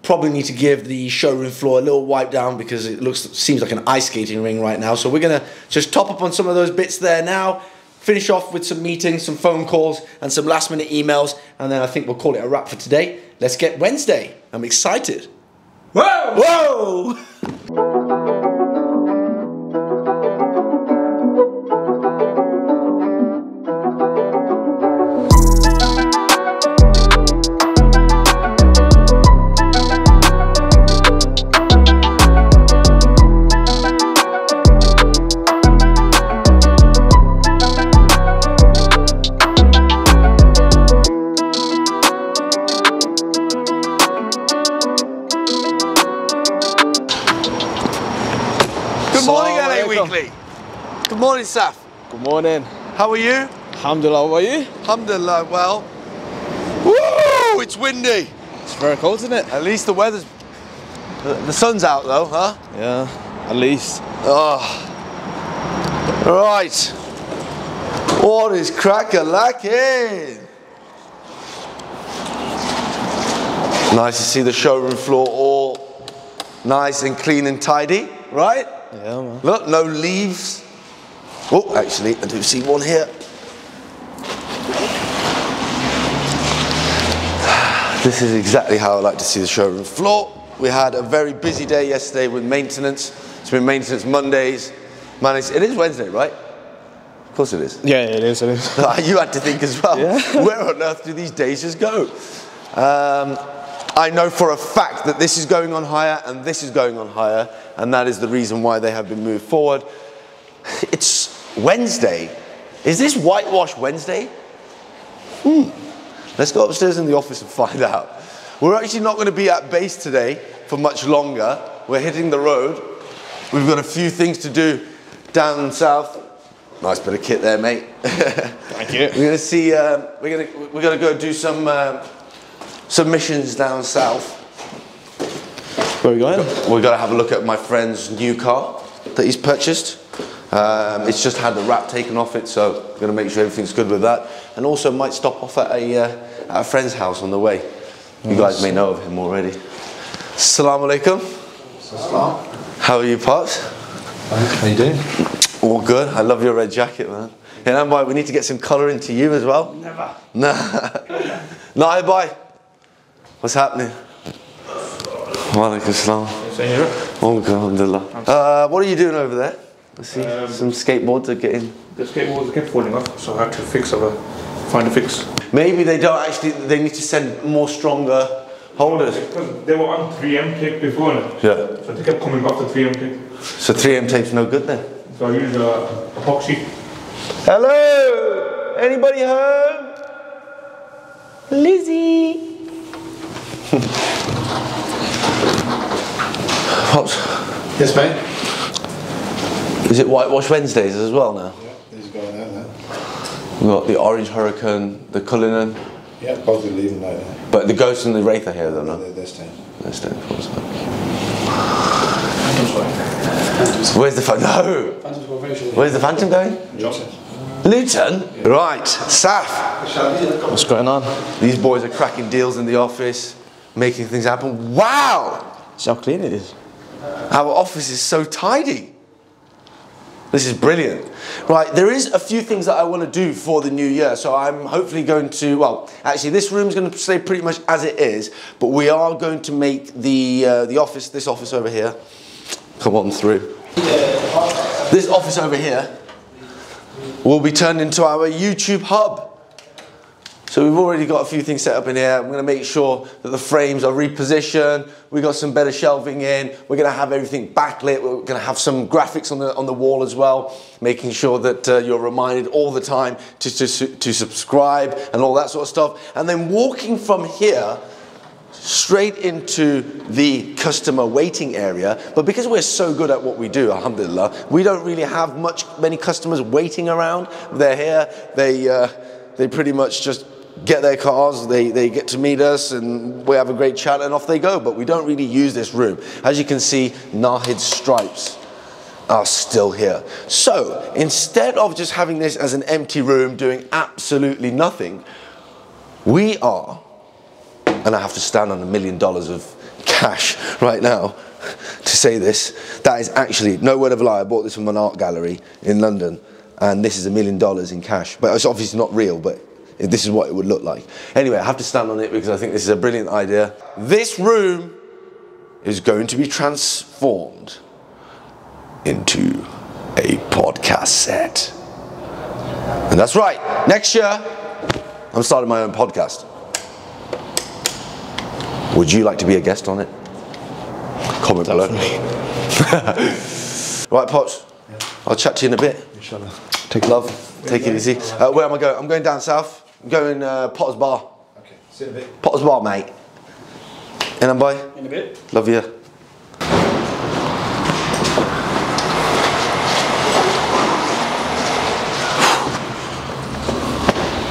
Probably need to give the showroom floor a little wipe down because it looks seems like an ice skating ring right now. So we're gonna just top up on some of those bits there now. Finish off with some meetings, some phone calls, and some last minute emails, and then I think we'll call it a wrap for today. Let's get Wednesday. I'm excited. Whoa! Whoa! *laughs* Saf. Good morning. How are you? Alhamdulillah, how are you? Alhamdulillah, well. Woo! It's windy. It's very cold, isn't it? At least the weather's. The, sun's out though, huh? Yeah, at least. Oh. Right. What is cracker lacking? Nice to see the showroom floor all nice and clean and tidy, right? Yeah, man. Look, no leaves. Oh, actually, I do see one here. This is exactly how I like to see the showroom floor. We had a very busy day yesterday with maintenance. It's been maintenance Mondays. It is Wednesday, right? Of course it is. Yeah, it is, it is. *laughs* you had to think as well. *laughs* Where on earth do these days just go? Um, I know for a fact that this is going on higher and this is going on higher, and that is the reason why they have been moved forward. *sighs* It's Wednesday. Is this whitewash Wednesday? Hmm. Let's go upstairs in the office and find out. We're actually not going to be at base today for much longer. We're hitting the road. We've got a few things to do down south. Nice bit of kit there, mate. *laughs* Thank you. We're gonna see. Um, we're gonna we're gonna go do some um some missions down south. Where are we going? We're gonna have a look at my friend's new car that he's purchased. Um, it's just had the wrap taken off it, so I'm gonna make sure everything's good with that. And also might stop off at a uh, at a friend's house on the way. You guys may know of him already. Assalamu alaikum. How are you, Pops? How you doing? All good. I love your red jacket, man. Yeah, boy, we need to get some colour into you as well. Never. *laughs* Nah. nah, boy. What's happening? Walaikum salam. Oh, God, alhamdulillah. Uh, what are you doing over there? Let's see. some skateboards are getting. The skateboards kept falling off, so I had to fix it. Find a fix. Maybe they don't actually. They need to send more stronger holders. Because they were on 3M tape before, no? Yeah. so they kept coming off the 3M tape. So 3M tape's no good then. So I used uh, epoxy. Hello. Anybody home? Lizzie. *laughs* Pops, Yes, mate. Is it Whitewash Wednesdays as well now? Yeah, these are going out now. We've got the Orange Huracan, the Cullinan, Yeah, both are leaving later. but the Ghost and the Wraith are here though, no? They're, they're staying. They're staying for us. Where's the *laughs* Phantom? No! Where's the Phantom going? Luton? Right, Saf. What's going on? These boys are cracking deals in the office, making things happen. Wow! See how clean it is. Our office is so tidy. This is brilliant. Right, there is a few things that I want to do for the new year. So I'm hopefully going to, well, actually this room's going to stay pretty much as it is, but we are going to make the, uh, the office, this office over here, come on through. This office over here will be turned into our YouTube hub. So we've already got a few things set up in here. I'm going to make sure that the frames are repositioned. We've got some better shelving in. We're going to have everything backlit. We're going to have some graphics on the on the wall as well, making sure that uh, you're reminded all the time to, to to subscribe and all that sort of stuff. And then walking from here straight into the customer waiting area. But because we're so good at what we do, alhamdulillah, we don't really have much many customers waiting around. They're here. They uh, they pretty much just get their cars, they, they get to meet us, and we have a great chat, and off they go. But we don't really use this room. As you can see, Nahid's stripes are still here. So instead of just having this as an empty room doing absolutely nothing, we are, and I have to stand on a million dollars of cash *laughs* right now to say this, that is actually, no word of a lie, I bought this from an art gallery in London, and this is a million dollars in cash. But it's obviously not real, but this is what it would look like. Anyway, I have to stand on it because I think this is a brilliant idea. This room is going to be transformed into a podcast set. And that's right, next year, I'm starting my own podcast. Would you like to be a guest on it? Comment below. *laughs* right, Pops, I'll chat to you in a bit. Inshallah. Take love, take it easy. Uh, where am I going? I'm going down south. Going uh, Potter's Bar. Okay, see you in a bit. Potter's Bar, mate. And I'm bye. In a bit. Love you.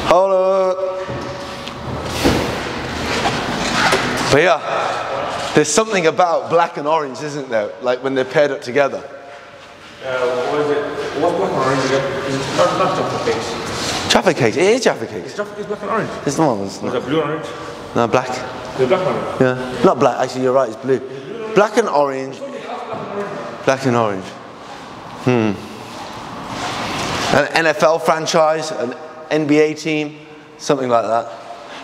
Hold up. But yeah, there's something about black and orange, isn't there? Like when they're paired up together. Uh, what is it? What's black and orange again? Is it not, not chocolate? Jaffa cakes. It is Jaffa cakes. It's, chocolate, it's black and orange. It's not. It's Is not. it blue and orange? No, black. The black one. Yeah. Not black. Actually, you're right. It's blue. Black and orange. Black and orange. Hmm. An NFL franchise, an NBA team, something like that.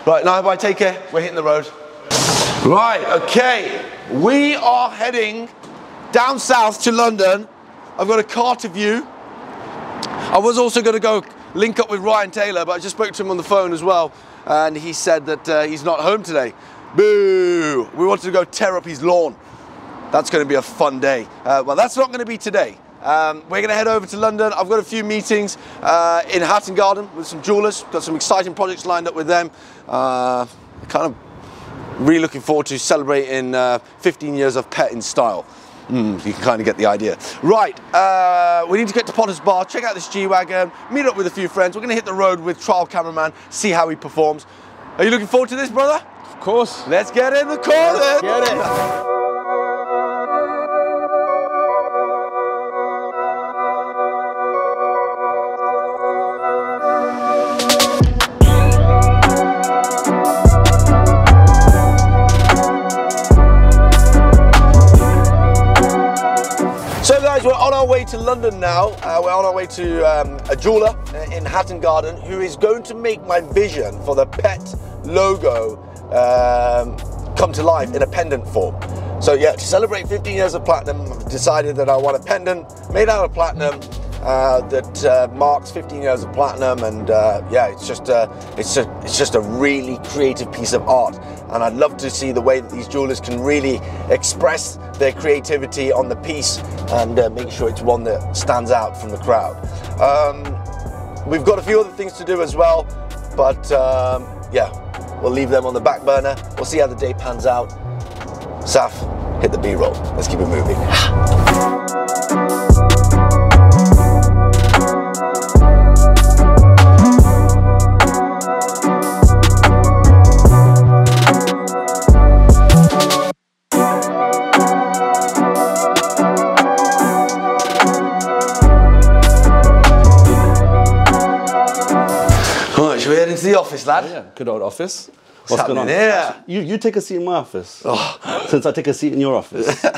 Right, now, bye. Take care. We're hitting the road. Right, okay. We are heading down south to London. I've got a car to view. I was also going to go link up with Ryan Taylor, but I just spoke to him on the phone as well, and he said that uh, he's not home today. Boo! We wanted to go tear up his lawn. That's going to be a fun day. Uh, well, that's not going to be today. Um, we're going to head over to London. I've got a few meetings uh, in Hatton Garden with some jewelers. Got some exciting projects lined up with them. Uh, kind of really looking forward to celebrating uh, 15 years of pet in style. Mm, you can kind of get the idea. Right, uh, we need to get to Potter's Bar, check out this G-Wagon, meet up with a few friends. We're going to hit the road with trial cameraman, see how he performs. Are you looking forward to this, brother? Of course. Let's get in the car then. Get it. Guys, we're on our way to London now. Uh, we're on our way to um, a jeweler in Hatton Garden who is going to make my vision for the pet logo um, come to life in a pendant form. So yeah, to celebrate 15 years of platinum, I've decided that I want a pendant made out of platinum uh, that uh, marks 15 years of platinum, and uh, yeah, it's just a, it's a, it's just a really creative piece of art, and I'd love to see the way that these jewelers can really express their creativity on the piece and uh, make sure it's one that stands out from the crowd. Um, we've got a few other things to do as well, but um, yeah, we'll leave them on the back burner. We'll see how the day pans out. Saf, hit the B-roll. Let's keep it moving. The office, lad? Yeah, good old office. What's going on? here? You, you take a seat in my office. Since I take a seat in your office. *laughs*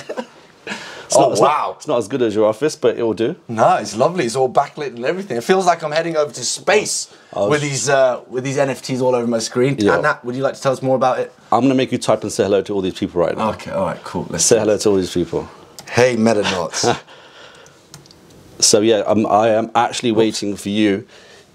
It's Oh, not, it's not- wow. it's not as good as your office, but it will do. No, it's lovely. It's all backlit and everything. It feels like I'm heading over to space Oh, with these uh, with these NFTs all over my screen. Yeah. Would you like to tell us more about it? I'm going to make you type and say hello to all these people right now. Okay, all right, cool. Let's Say hello to all these people. Hey, Metanauts. *laughs* So yeah, I'm, I am actually waiting for you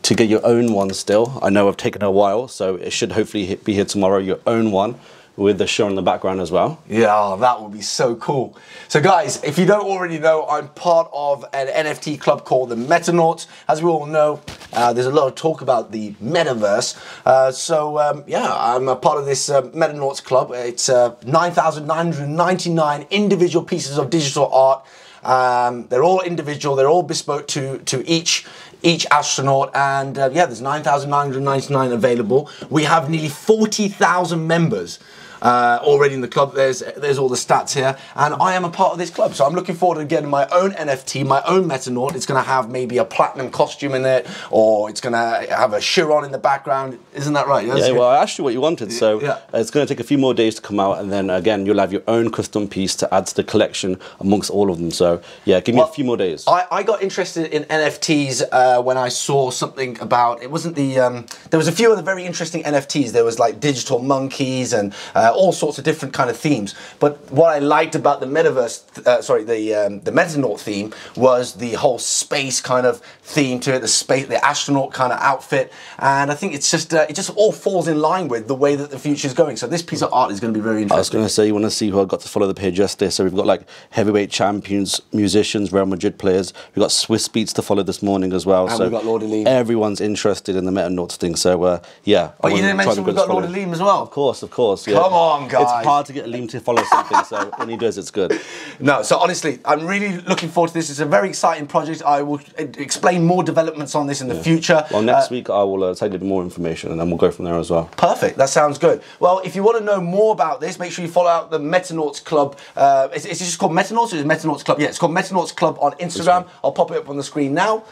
to get your own one still. I know I've taken a while, so it should hopefully be here tomorrow, your own one, with the show in the background as well. Yeah, that would be so cool. So, guys, if you don't already know, I'm part of an NFT club called the Metanauts. As we all know, uh, there's a lot of talk about the metaverse. Uh, so, um, yeah, I'm a part of this uh, Metanauts club. It's uh, 9,999 individual pieces of digital art. Um, they're all individual. They're all bespoke to to each each astronaut. And uh, yeah, there's 9,999 available. We have nearly 40,000 members uh, already in the club. There's there's all the stats here, and I am a part of this club. So I'm looking forward to getting my own NFT, my own Metanaut. It's going to have maybe a platinum costume in it, or it's going to have a Chiron in the background. Isn't that right? Yeah, well, I asked you what you wanted, so Yeah. it's going to take a few more days to come out, and then again, you'll have your own custom piece to add to the collection amongst all of them. So, yeah, give me Well, a few more days. I, I got interested in NFTs uh, when I saw something about it wasn't the um, there was a few other very interesting NFTs. There was like digital monkeys and uh, all sorts of different kind of themes. But what I liked about the metaverse, uh, sorry, the um, the Metanaut theme was the whole space kind of theme to it, the space, the astronaut kind of outfit, and I think it's just uh, it just all falls in line with the way that the future is going. So this piece of art is going to be very interesting. I was going to say, you want to see who I got to follow the page yesterday. So we've got like heavyweight champions, musicians, Real Madrid players. We've got Swizz Beatz to follow this morning as well. And so we've got Lord Aleem. Everyone's interested in the Metanauts thing. So uh, yeah. Oh, I you didn't mention we've got Lord. Aleem as well. Of course, of course. Yeah. Come on, guys. It's hard to get Aleem to follow something, so when he does, it's good. *laughs* No, so honestly, I'm really looking forward to this. It's a very exciting project. I will explain more developments on this in the future. Well, next Uh, week I will uh, tell you more information, and then we'll go from there as well. Perfect. That sounds good. Well, if you want to know more about this, make sure you follow out the Metanauts Club. Uh, is, is it just called Metanauts or is it Metanauts Club? Yeah, it's called Metanauts Club on Instagram. I'll pop it up on the screen now.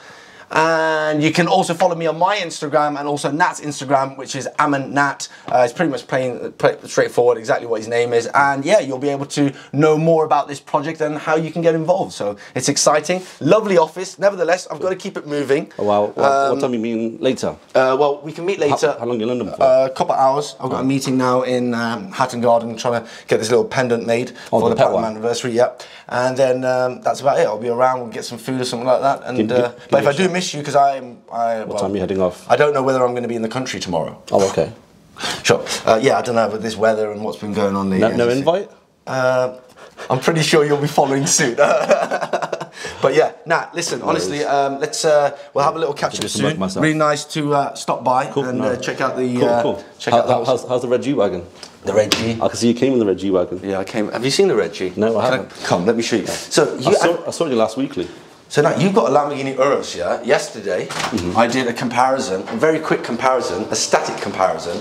And you can also follow me on my Instagram and also Nat's Instagram, which is Amanat. Uh, it's pretty much plain, straightforward, exactly what his name is. And yeah, you'll be able to know more about this project and how you can get involved. So it's exciting. Lovely office. Nevertheless, I've got to keep it moving. Oh, wow. What, what time you mean later? Uh, well, we can meet later. How, how long are you in London for? Uh, a couple of hours. I've got a meeting now in um, Hatton Garden trying to get this little pendant made Oh, for the the anniversary. Yep. And then um, that's about it. I'll be around. We'll get some food or something like that. And uh, but if I do. Miss you, because I am, I, what time are you heading off? I don't know whether I'm going to be in the country tomorrow. oh, okay. *laughs* Sure. Uh, yeah, I don't know, but this weather and what's been going on lately. No, I no invite? Uh, I'm pretty sure you'll be following suit. *laughs* but yeah, Nat, listen, honestly, um, let's uh, we'll have a little catch up soon. Really nice to uh, stop by Cool. and no. uh, check out the Cool, uh, cool. check How- out the how's, how's the red G wagon? the red G. I can see you came in the red G wagon. Yeah, I came. Have you seen the red G? No, I Can haven't. come, let me show you. So you, I saw, I saw you last weekly. So now you've got a Lamborghini Urus, yeah. Yesterday, Mm-hmm. I did a comparison, a very quick comparison, a static comparison,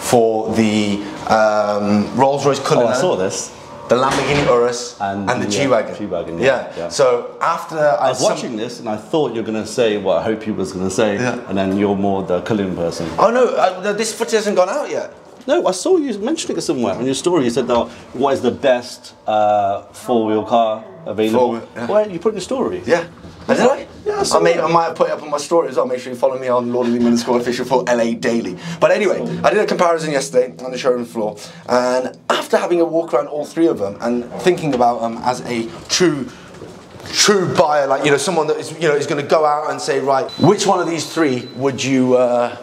for the um, Rolls Royce Cullinan. Oh, Cullinan. I saw this. the Lamborghini Urus And and, the G wagon. G-Wagon, yeah, yeah. So after I, I was watching this and I thought you were going to say what I hope you was going to say, Yeah. and then you're more the Cullen person. Oh no, uh, no, this footage hasn't gone out yet. No, I saw you mentioning it somewhere in your story. You said, "Now, what is the best uh, four-wheel car available. For- yeah. Well, you put in your story. Yeah. Oh, did I? Yeah, I may. I might have put it up on my story as well. Make sure you follow me on Lord Aleem Underscore official for LA Daily. But anyway, I did a comparison yesterday on the showroom floor, and after having a walk around all three of them and thinking about them as a true true buyer, like you know, someone that is you know is going to go out and say, right, which one of these three would you uh,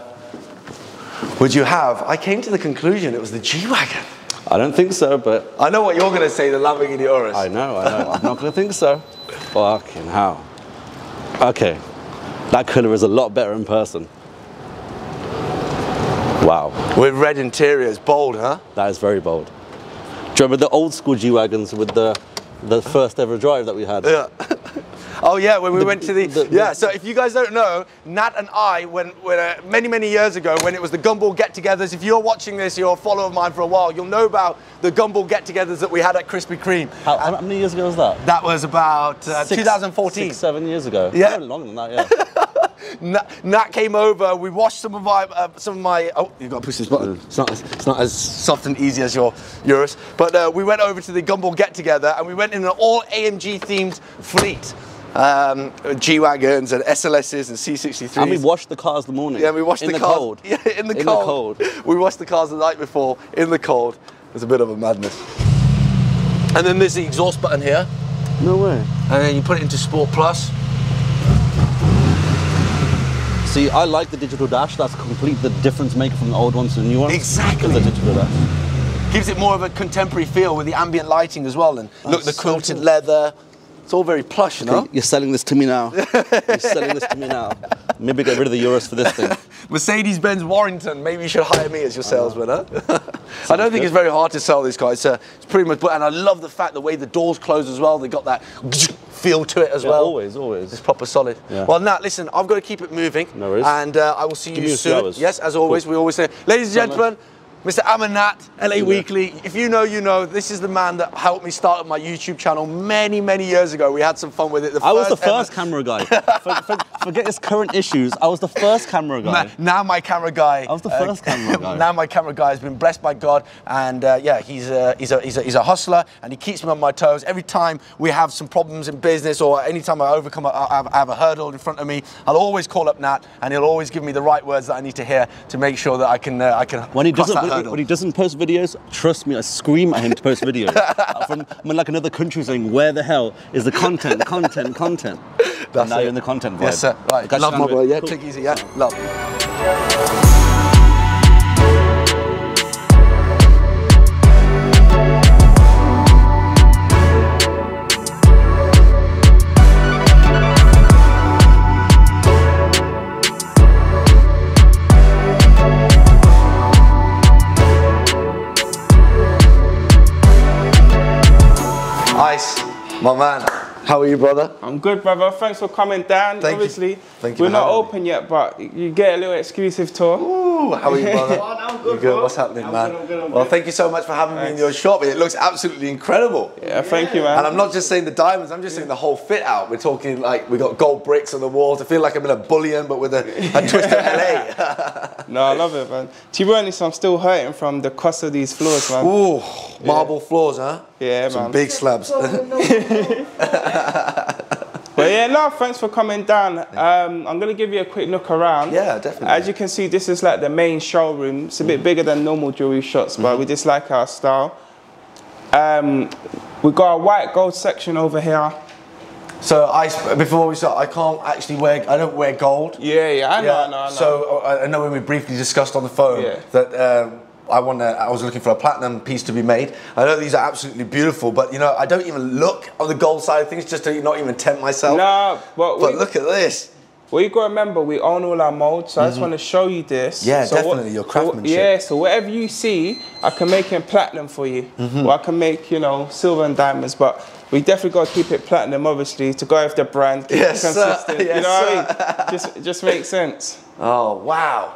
would you have? I came to the conclusion it was the G wagon. I don't think so, but I know what you're going to say, the Lamborghini Urus. I know, I know. I'm not going to think so. Fucking hell. Okay. That colour is a lot better in person. Wow. With red interiors, bold, huh? That is very bold. Do you remember the old school G Wagons with the, the first ever drive that we had? Yeah. Oh yeah, when we went to the, the- yeah. So if you guys don't know, Nat and I, when, when uh, many many years ago, when it was the Gumball get-togethers. If you're watching this, you're a follower of mine for a while. You'll know about the Gumball get-togethers that we had at Krispy Kreme. How, how many years ago was that? That was about uh, Six- 2014. Six, seven years ago. Yeah. No, longer than that, yeah. *laughs* Nat, Nat came over. We washed some of my uh, some of my. Oh, you've got to push this button. It's not as, it's not as soft and easy as your yours. But uh, we went over to the Gumball get together and we went in an all AMG themed fleet. Um, G wagons and SLSs and C63s. and we washed the cars the morning. Yeah, we washed in the, the, cars. cold. *laughs* Yeah, in the In the cold. cold. We washed the cars the night before in the cold. It was a bit of a madness. And then there's the exhaust button here, No way. and then you put it into Sport Plus. See, I like the digital dash. That's complete the difference maker from the old ones to the new ones. Exactly. The digital dash. Gives it more of a contemporary feel with the ambient lighting as well. And look, the so quilted cool. leather. It's all very plush, you know. You're selling this to me now. *laughs* You're selling this to me now. Maybe get rid of the Urus for this thing. *laughs* Mercedes-Benz Warrington. Maybe you should hire me as your salesman, huh? *laughs* I don't think it's very hard to sell this car. It's, uh, it's pretty much, and I love the fact the way the doors close as well. They got that feel to it as Yeah, well. always, always. It's proper solid. Yeah. Well, Nat, listen, I've got to keep it moving. No worries. And uh, I will see Give you me a few soon. Yes, as always, Cool. we always say, ladies and gentlemen, Mr. Amanat, LA Weekly. If you know, you know. This is the man that helped me start up my YouTube channel many, many years ago. We had some fun with it. The I was the ever- first camera guy. *laughs* For, for, forget his current issues. I was the first camera guy. Now my camera guy. I was the first camera guy. *laughs* Now my camera guy has been blessed by God, and uh, yeah, he's a, he's, a, he's, a, he's a hustler, and he keeps me on my toes. Every time we have some problems in business, or any time I overcome, a, I, have, I have a hurdle in front of me, I'll always call up Nat, and he'll always give me the right words that I need to hear to make sure that I can uh, I can When he doesn't that hurdle. when he doesn't post videos, trust me, I scream at him to post videos. *laughs* From I'm in like another country saying, "Where the hell is the content? Content? Content?" That's now it. you're in the content vibe. Yes, sir. Right. Love my boy. Yeah, Cool. click easy. Yeah, love. Ice, my man. How are you, brother? I'm good, brother. Thanks for coming down. Thank you. Obviously, Thank you we're not having me. open yet, but you get a little exclusive tour. Ooh, how are you, brother? *laughs* I'm good, You good? bro. What's happening, I'm man? good, I'm good, I'm well, good. thank you so much for having me in your shop. It looks absolutely incredible. Yeah, thank you, man. And I'm not just saying the diamonds, I'm just saying the whole fit out. We're talking like we got gold bricks on the walls. I feel like I'm in a bullion, but with a, a *laughs* twist of LA. *laughs* No, I love it, man. To be honest, I'm still hurting from the cost of these floors, man. Ooh, marble floors, huh? Yeah, man. Some man. big slabs. *laughs* But yeah, no, thanks for coming down. Um, I'm gonna give you a quick look around. Yeah, definitely. As you can see, this is like the main showroom. It's a bit bigger than normal jewelry shops, but we just like our style. Um, we got a white gold section over here. so I, before we start, I can't actually wear. I don't wear gold. Yeah, yeah, I know, I know, I know. So uh, I I know when we briefly discussed on the phone Yeah. that um, I want to. I was looking for a platinum piece to be made. I know these are absolutely beautiful, but you know I don't even look on the gold side of things just to not even tempt myself. no, but, But we, look at this. Well, you got to remember, we own all our molds, so I just want to show you this. Mm-hmm. Yeah, So what- definitely, your so- craftsmanship. yeah, so whatever you see, I can make in platinum for you. Mm-hmm. Or I can make, you know, silver and diamonds, but we definitely got to keep it platinum, obviously, to go with the brand, keep Yes, it sir. Yes, you know what I mean? Just, it just makes sense. *laughs* Oh wow!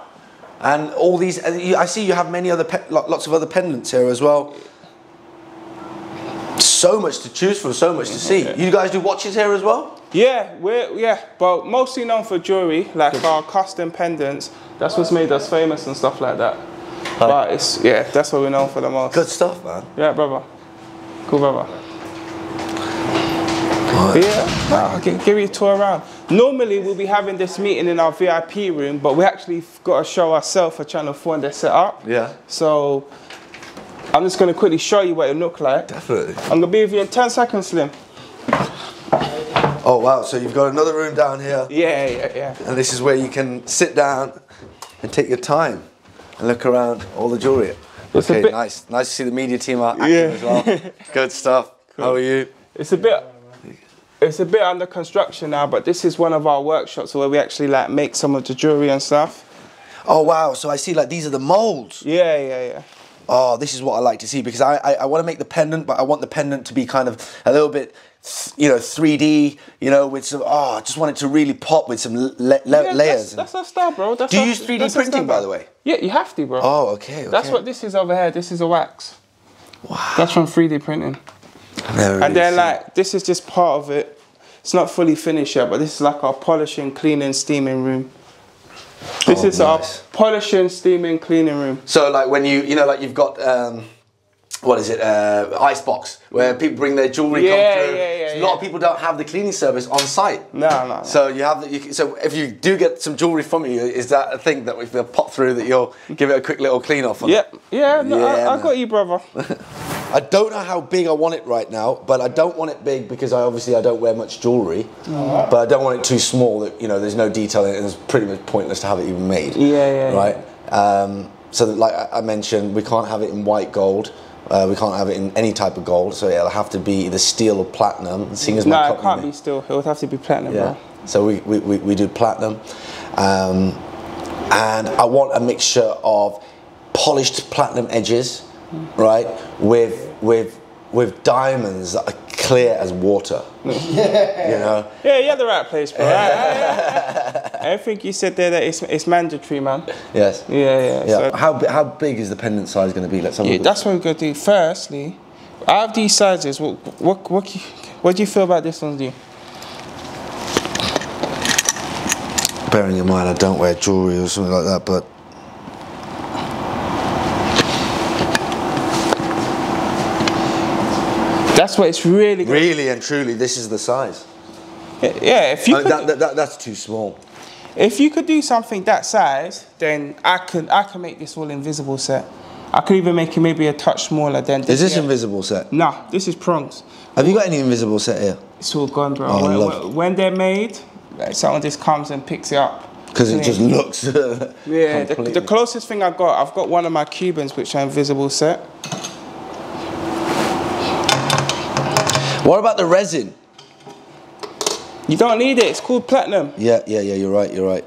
And all these. and you- I see you have many other pe- lots of other pendants here as well. So much to choose from, so much to see. You guys do watches here as well? Yeah, we're yeah, but mostly known for jewelry, like our custom pendants. That's what's made us famous and stuff like that. But it's yeah, that's what we're known for the most. Good stuff, man. Yeah, brother. Cool, brother. Yeah, I'll give you a tour around. Normally, we'll be having this meeting in our VIP room, but we actually got to show ourselves for Channel 4 and their setup. Yeah. So, I'm just going to quickly show you what it look like. Definitely. I'm going to be with you in 10 seconds, Slim. Oh wow! So you've got another room down here, Yeah, yeah, yeah. and this is where you can sit down and take your time and look around all the jewelry. It's a okay, bit- nice. Nice to see the media team out active Yeah. as well. *laughs* Good stuff. How are you? It's a bit. It's a bit under construction now, but this is one of our workshops where we actually like make some of the jewelry and stuff. Oh wow! So I see like these are the molds. Yeah, yeah, yeah. Oh, this is what I like to see because I, I, I want to make the pendant, but I want the pendant to be kind of a little bit, you know, 3D, you know, with some, oh, I just want it to really pop with some la- la- Yeah, layers. That's, that's our style, bro. That's Do you our- use 3D printing, style, by the way? Yeah, you have to, bro. Oh, okay, That's what this is over here. This is a wax. Wow. That's from 3D printing. Never And then like this is just part of it. It's not fully finished yet, but this is like our polishing, cleaning, steaming room. This Oh, is nice. our polishing, steaming, cleaning room. So like when you, you know, like you've got, um, what is it, uh, icebox, where people bring their jewelry Yeah, come through. yeah, yeah, So a lot of people don't have the cleaning service on site. No, no. no. So you have the, you, so if you do get some jewelry from you, is that a thing that if they pop through that you'll give it a quick little clean off? On it? yeah, yeah, no, I, I got you, brother. *laughs* I don't know how big I want it right now, but I don't want it big because I obviously I don't wear much jewelry. But I don't want it too small that you know there's no detail in it and it's pretty much pointless to have it even made. Yeah, yeah, yeah. Right. Um, so that, like I mentioned, we can't have it in white gold. Uh, we can't have it in any type of gold, so it'll have to be either steel or platinum. Seeing as my no, it can't be steel. It would have to be platinum, yeah. bro. So we, we, we, we do platinum. Um, and I want a mixture of polished platinum edges, right, with with with diamonds that are clear as water. you know? Yeah, you're the right place, bro. I, I, I think you said there that it's, it's mandatory, man. Yes. Yeah, yeah. Yeah. So, how, how big is the pendant size going to be? Let's have a yeah, that's what we're gonna do. Firstly, out of these sizes, what what what, what do you feel about this one, do you? Bearing in mind I don't wear jewelry or something like that, but That's what it's really. Good. really and truly, this is the size. Yeah, if you Uh, could, that, that, that, that's too small. if you could do something that size, then I could I can make this all invisible set. I could even make it maybe a touch smaller than Is this yeah. invisible set? Nah, this is prongs. Have you got any invisible set here? It's all gone, bro. Oh, when, love when- when they're made, like someone just comes and picks it up. Because it just looks. *laughs* Yeah, the, the closest thing I've got, I've got one of my Cubans which are invisible set. What about the resin? You don't need it. It's called platinum. Yeah, yeah, yeah. You're right. You're right.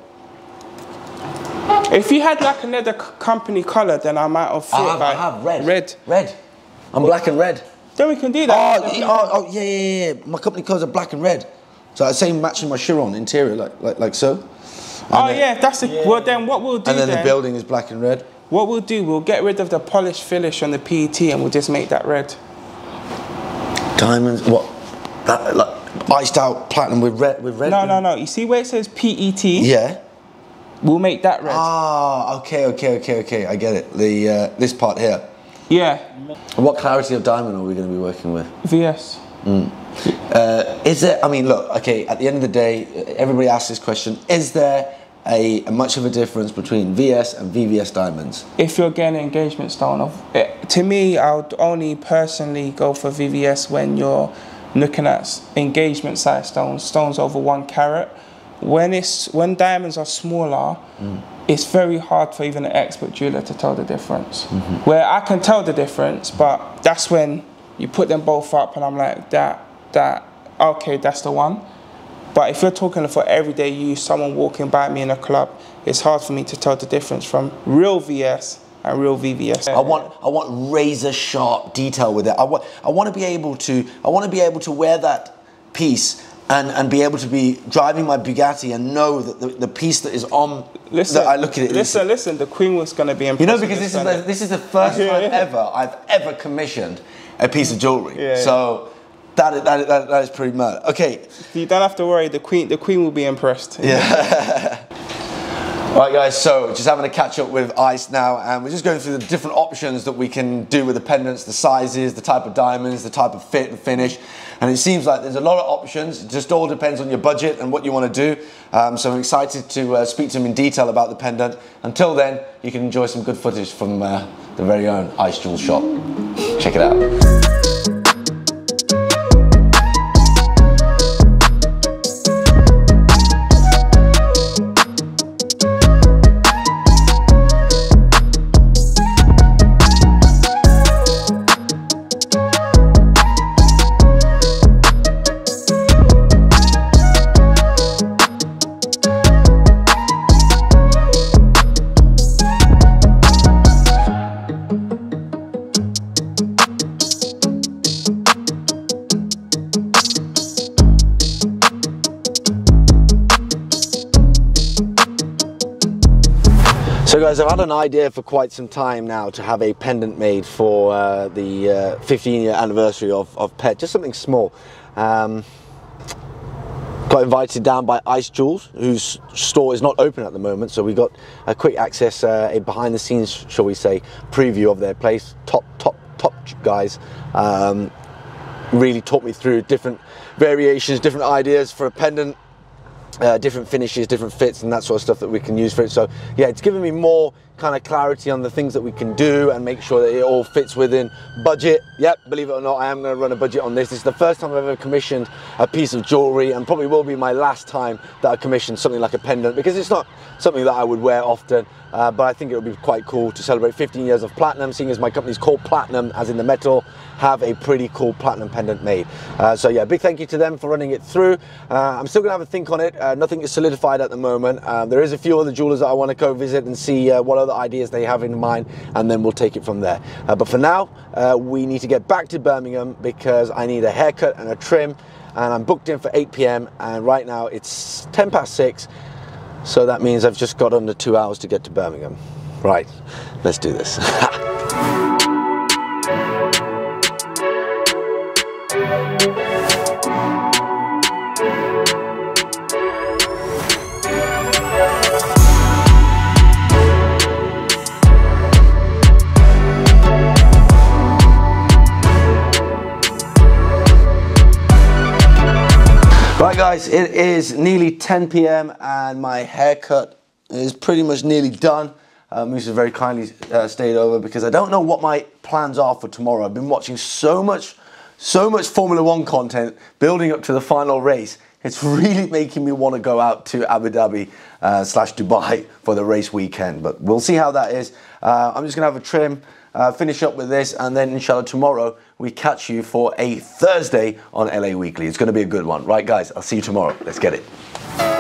If you had like another company color, then I might have thought like red. Red. Red. I'm black and red. Then we can do that. Oh, oh, oh, yeah, yeah, yeah. My company colours are black and red. So I say matching my Chiron interior, like, like, like so. Oh yeah, that's the. Well then, what we'll do And then then? the building is black and red. What we'll do, we'll get rid of the polished finish on the PET and we'll just make that red. Diamonds. What? That like iced out platinum with red with red. No, no, no. You see where it says PET? Yeah. We'll make that red. Ah, okay, okay, okay, okay. I get it. The uh, this part here. yeah. What clarity of diamond are we going to be working with? VS. Uh, is there? I mean, look. Okay. At the end of the day, everybody asks this question: Is there a, a much of a difference between VS and VVS diamonds? If you're getting an engagement stone, of eh, to me, I would only personally go for VVS when you're looking at engagement size stones, stones over one carat. When it's when diamonds are smaller, it's very hard for even an expert jeweler to tell the difference. Where I can tell the difference, but that's when you put them both up, and I'm like that, that, okay, that's the one. But if you're talking for everyday use, someone walking by me in a club, it's hard for me to tell the difference from real VS and real VVS. I want I want razor sharp detail with it. I want I want to be able to I want to be able to wear that piece and, and be able to be driving my Bugatti and know that the, the piece that is on Listen, that I look at it. Listen, listen. The Queen was gonna be impressed. you know, because this is the, this is the first Yeah, *laughs* time yeah. ever I've ever commissioned a piece of jewelry. Yeah, so that, is- that, is- that, is pretty mad. Okay, You don't have to worry. The Queen, the Queen will be impressed. yeah. *laughs* Right guys, so just having a catch up with Ice now and we're just going through the different options that we can do with the pendants, the sizes, the type of diamonds, the type of fit and finish. And it seems like there's a lot of options. It just all depends on your budget and what you want to do. Um, so I'm excited to uh, speak to him in detail about the pendant. Until then, you can enjoy some good footage from uh, the very own Ice Jewel shop. Check it out. Guys, I've had an idea for quite some time now to have a pendant made for uh, the uh, 15 year anniversary of, of PET, just something small. Um, got invited down by Ice Jewels, whose store is not open at the moment, so we got a quick access, uh, a behind the scenes, shall we say, preview of their place. Top, top, top guys. Um, really taught me through different variations, different ideas for a pendant uh, different finishes, different fits, and that sort of stuff that we can use for it. So yeah, it's given me more kind of clarity on the things that we can do and make sure that it all fits within budget. Yep, believe it or not, I am going to run a budget on this. This is the first time I've ever commissioned a piece of jewelry, and probably will be my last time that I commission something like a pendant because it's not something that I would wear often. Uh, but I think it would be quite cool to celebrate 15 years of platinum, seeing as my company's called Platinum, as in the metal, have a pretty cool platinum pendant made. Uh, so yeah, big thank you to them for running it through. Uh, I'm still gonna have a think on it. Uh, nothing is solidified at the moment. Um, there is a few other jewelers that I want to go visit and see uh, other ideas they have in mind, and then we'll take it from there. Uh, but for now, uh, we need to get back to Birmingham because I need a haircut and a trim, and I'm booked in for 8 p.m. And right now it's 10 past six. So that means I've just got under two hours to get to Birmingham. Right, let's do this. *laughs* guys, it is nearly 10 p.m. and my haircut is pretty much nearly done. Uh, Musa very kindly uh, stayed over because I don't know what my plans are for tomorrow. I've been watching so much, so much Formula One content building up to the final race. It's *laughs* really making me want to go out to Abu Dhabi uh, slash Dubai for the race weekend, but we'll see how that is. Uh, I'm just gonna have a trim, uh, finish up with this, and then inshallah tomorrow we catch you for a Thursday on LA Weekly. It's gonna be a good one. Right guys, I'll see you tomorrow. Let's get it.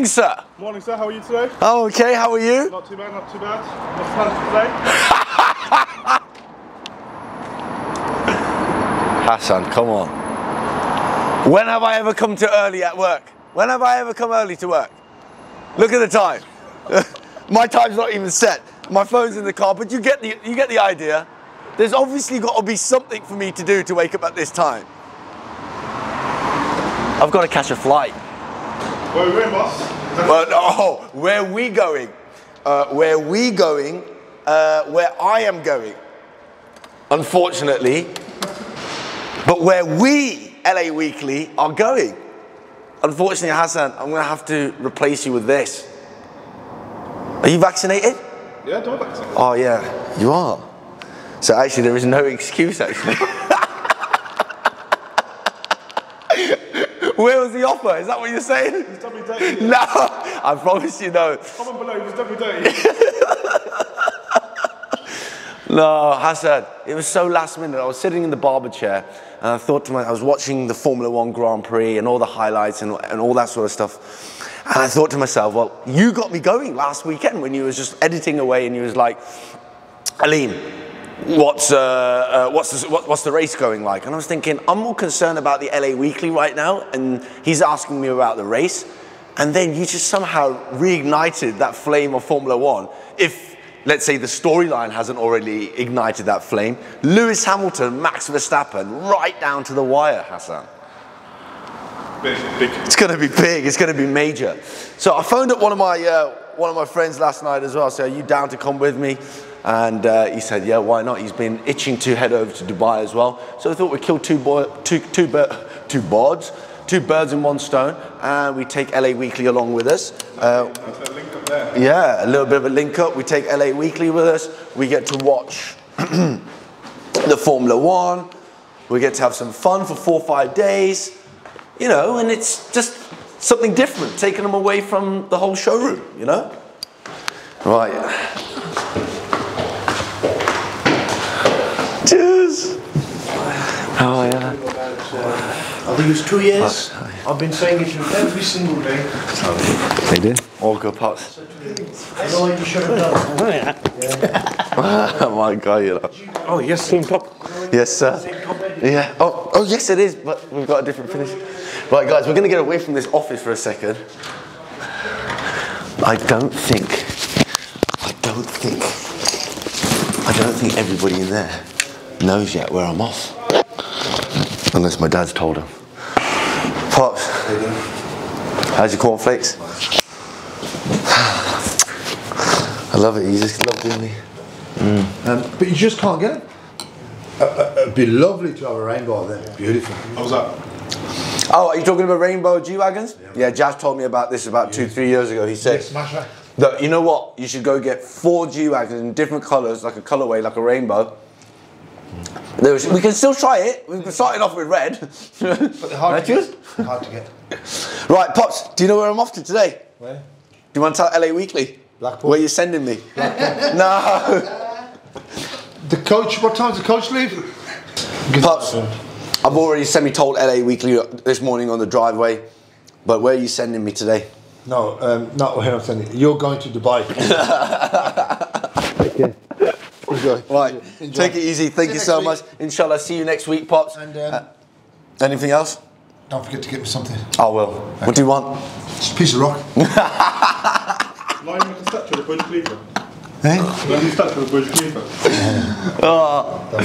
Morning, sir. Morning, sir. How are you today? Oh, okay, how are you? Not too bad, not too bad. What's for today? *laughs* Hassan, come on. When have I ever come too early at work? When have I ever come early to work? Look at the time. *laughs* My time's not even set. My phone's in the car, but you get the you get the idea. There's obviously got to be something for me to do to wake up at this time. I've got to catch a flight. Where are we going, boss? Well, no, where we going? Uh, where we going? Uh, where I am going. Unfortunately, but where we, LA Weekly, are going. Unfortunately, Hassan, I'm going to have to replace you with this. Are you vaccinated? Yeah, back to Oh yeah, you are. So actually, there is no *laughs* excuse. Actually. Where was the offer? Is that what you're saying? Me dirty. No, I promise you no. Comment below, he's done me dirty. No, Hassan, it was so last minute. I was sitting in the barber chair and I thought to myself, I was watching the Formula One Grand Prix and all the highlights and, and all that sort of stuff. And I thought to myself, well, you got me going last weekend when you was just editing away and you was like, Aleem, what's, uh, uh, what's, the, what, what's the race going like? And I was thinking, I'm more concerned about the LA Weekly right now, and he's asking me about the race. And then you just somehow reignited that flame of Formula One. If, let's say, the storyline hasn't already ignited that flame, Lewis Hamilton, Max Verstappen, right down to the wire, Hassan. Big, big. It's going to be big. It's going to be major. So I phoned up one of my uh, one of my friends last night as well. So "Are you down to come with me?" And uh, he said, "Yeah, why not?" He's been itching to head over to Dubai as well. So I thought we'd kill two boy, two two bir- two birds, two birds in one stone, and we take LA Weekly along with us. Uh, a link up there. yeah, a little bit of a link up. We take LA Weekly with us. We get to watch *clears throat* the Formula One. We get to have some fun for four or five days, you know, and it's just something different, taking them away from the whole showroom, you know? Right. Cheers. How are you? I think it's two years. I've been saying it to you every single day. They did? All good pots. I know you should have done. Oh, *laughs* oh my God, you know. Oh, yes, same top. Yes, sir. Yeah. Oh, oh, yes, it is. But we've got a different finish. Right, guys, we're going to get away from this office for a second. I don't think. I don't think. I don't think everybody in there knows yet where I'm off. Unless my dad's told him. Pops. How's your cornflakes? *sighs* I love it. You just love doing me. Um, but you just can't get it. Uh, uh, it'd be lovely to have a rainbow then. Beautiful. How's that? Oh, are you talking about rainbow G wagons? Yeah, Jazz told me about this about two, three years ago. He said, Smash that. that, you know what? You should go get four G wagons in different colours, like a colourway, like a rainbow. There was- we can still try it. We've started off with red. But they're hard Right, to yours? get. Hard to get. Right, Pops, do you know where I'm off to today? Where? Do you want to tell LA Weekly? Blackpool. Where you sending me? no. The coach, what time's the coach leave? Pops, I've already semi-told LA Weekly this morning on the driveway, but where are you sending me today? No, um, not where I'm sending. You're going to Dubai. *laughs* okay. *laughs* Right, Enjoy. take it easy. Thank See you you so next much. Inshallah, see you next week, Pops. And um, Anything else? don't forget to get me something. I will. What do you want? Just a piece of rock. *laughs* Line with the statue of the Burj Khalifa. eh? Line the statue of the Burj Khalifa.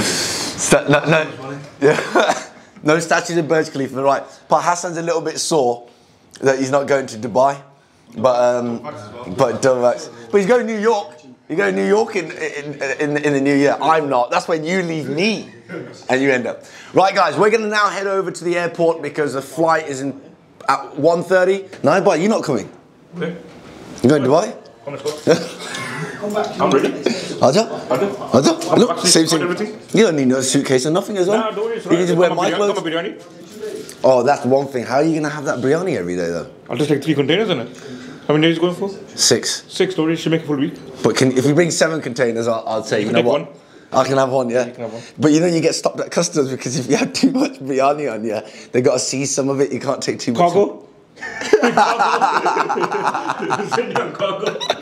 *laughs* Sta- no, no, yeah. no statues of Burj Khalifa, right. But Hassan's a little bit sore that he's not going to Dubai. But, um, but, Dovax. but he's going to New York. You're going to New York in, in, in, in the new year. I'm not. That's when you leave me and you end up. Right, guys, we're going to now head over to the airport because the flight is in at 1.30. No, but you're not coming. Okay. You going to Dubai? Come spot. I'm ready. Ada. Ada? Look, same thing. You don't need no suitcase or nothing as well. Nah, don't worry, it's you can just wear my clothes. Oh, that's one thing. How are you going to have that biryani every day though? I'll just take three containers in it. How many days going for? Six. Six stories should make a full week. But can, if you bring seven containers, I'll, I'll say, you, can know what? one. I can have one, yeah. can have one. But you know, you get stopped at customs because if you have too much biryani on you, they got to see some of it. You can't take too much. Cargo. You *laughs* on cargo. *laughs*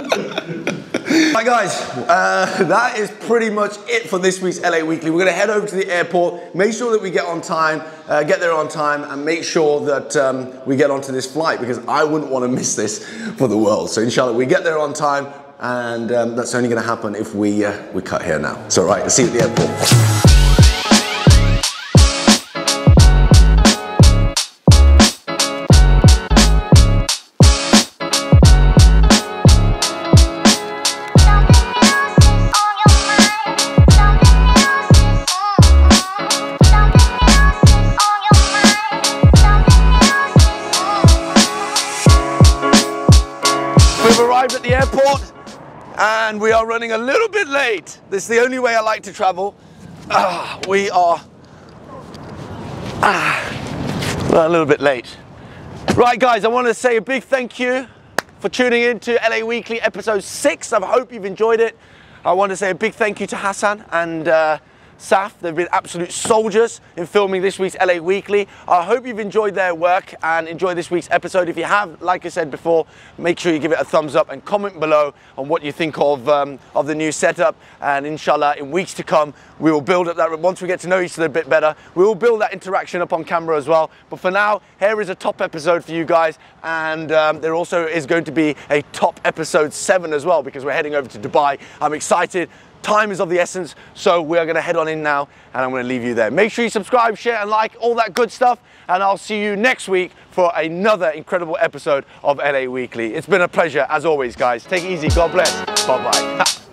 Right, guys, uh, that is pretty much it for this week's LA Weekly. We're going to head over to the airport, make sure that we get on time, uh, get there on time, and make sure that um, we get onto this flight because I wouldn't want to miss this for the world. So, inshallah, we get there on time, and um, that's only going to happen if we uh, we cut here now. So, right, see you at the airport. And we are running a little bit late. This is the only way I like to travel. Ah, we are ah, a little bit late. Right, guys, I want to say a big thank you for tuning in to LA Weekly episode six. I hope you've enjoyed it. I want to say a big thank you to Hassan and uh, Saf. They've been absolute soldiers in filming this week's LA Weekly. I hope you've enjoyed their work and enjoyed this week's episode. If you have, like I said before, make sure you give it a thumbs up and comment below on what you think of, um, of the new setup. And inshallah, in weeks to come, we will build up that, once we get to know each other a bit better, we will build that interaction up on camera as well. But for now, here is a top episode for you guys. And um, there also is going to be a top episode seven as well because we're heading over to Dubai. I'm excited. Time is of the essence, so we're going to head on in now and I'm going to leave you there. Make sure you subscribe, share, and like all that good stuff. And I'll see you next week for another incredible episode of LA Weekly. It's been a pleasure as always, guys. Take it easy. God bless. Bye bye.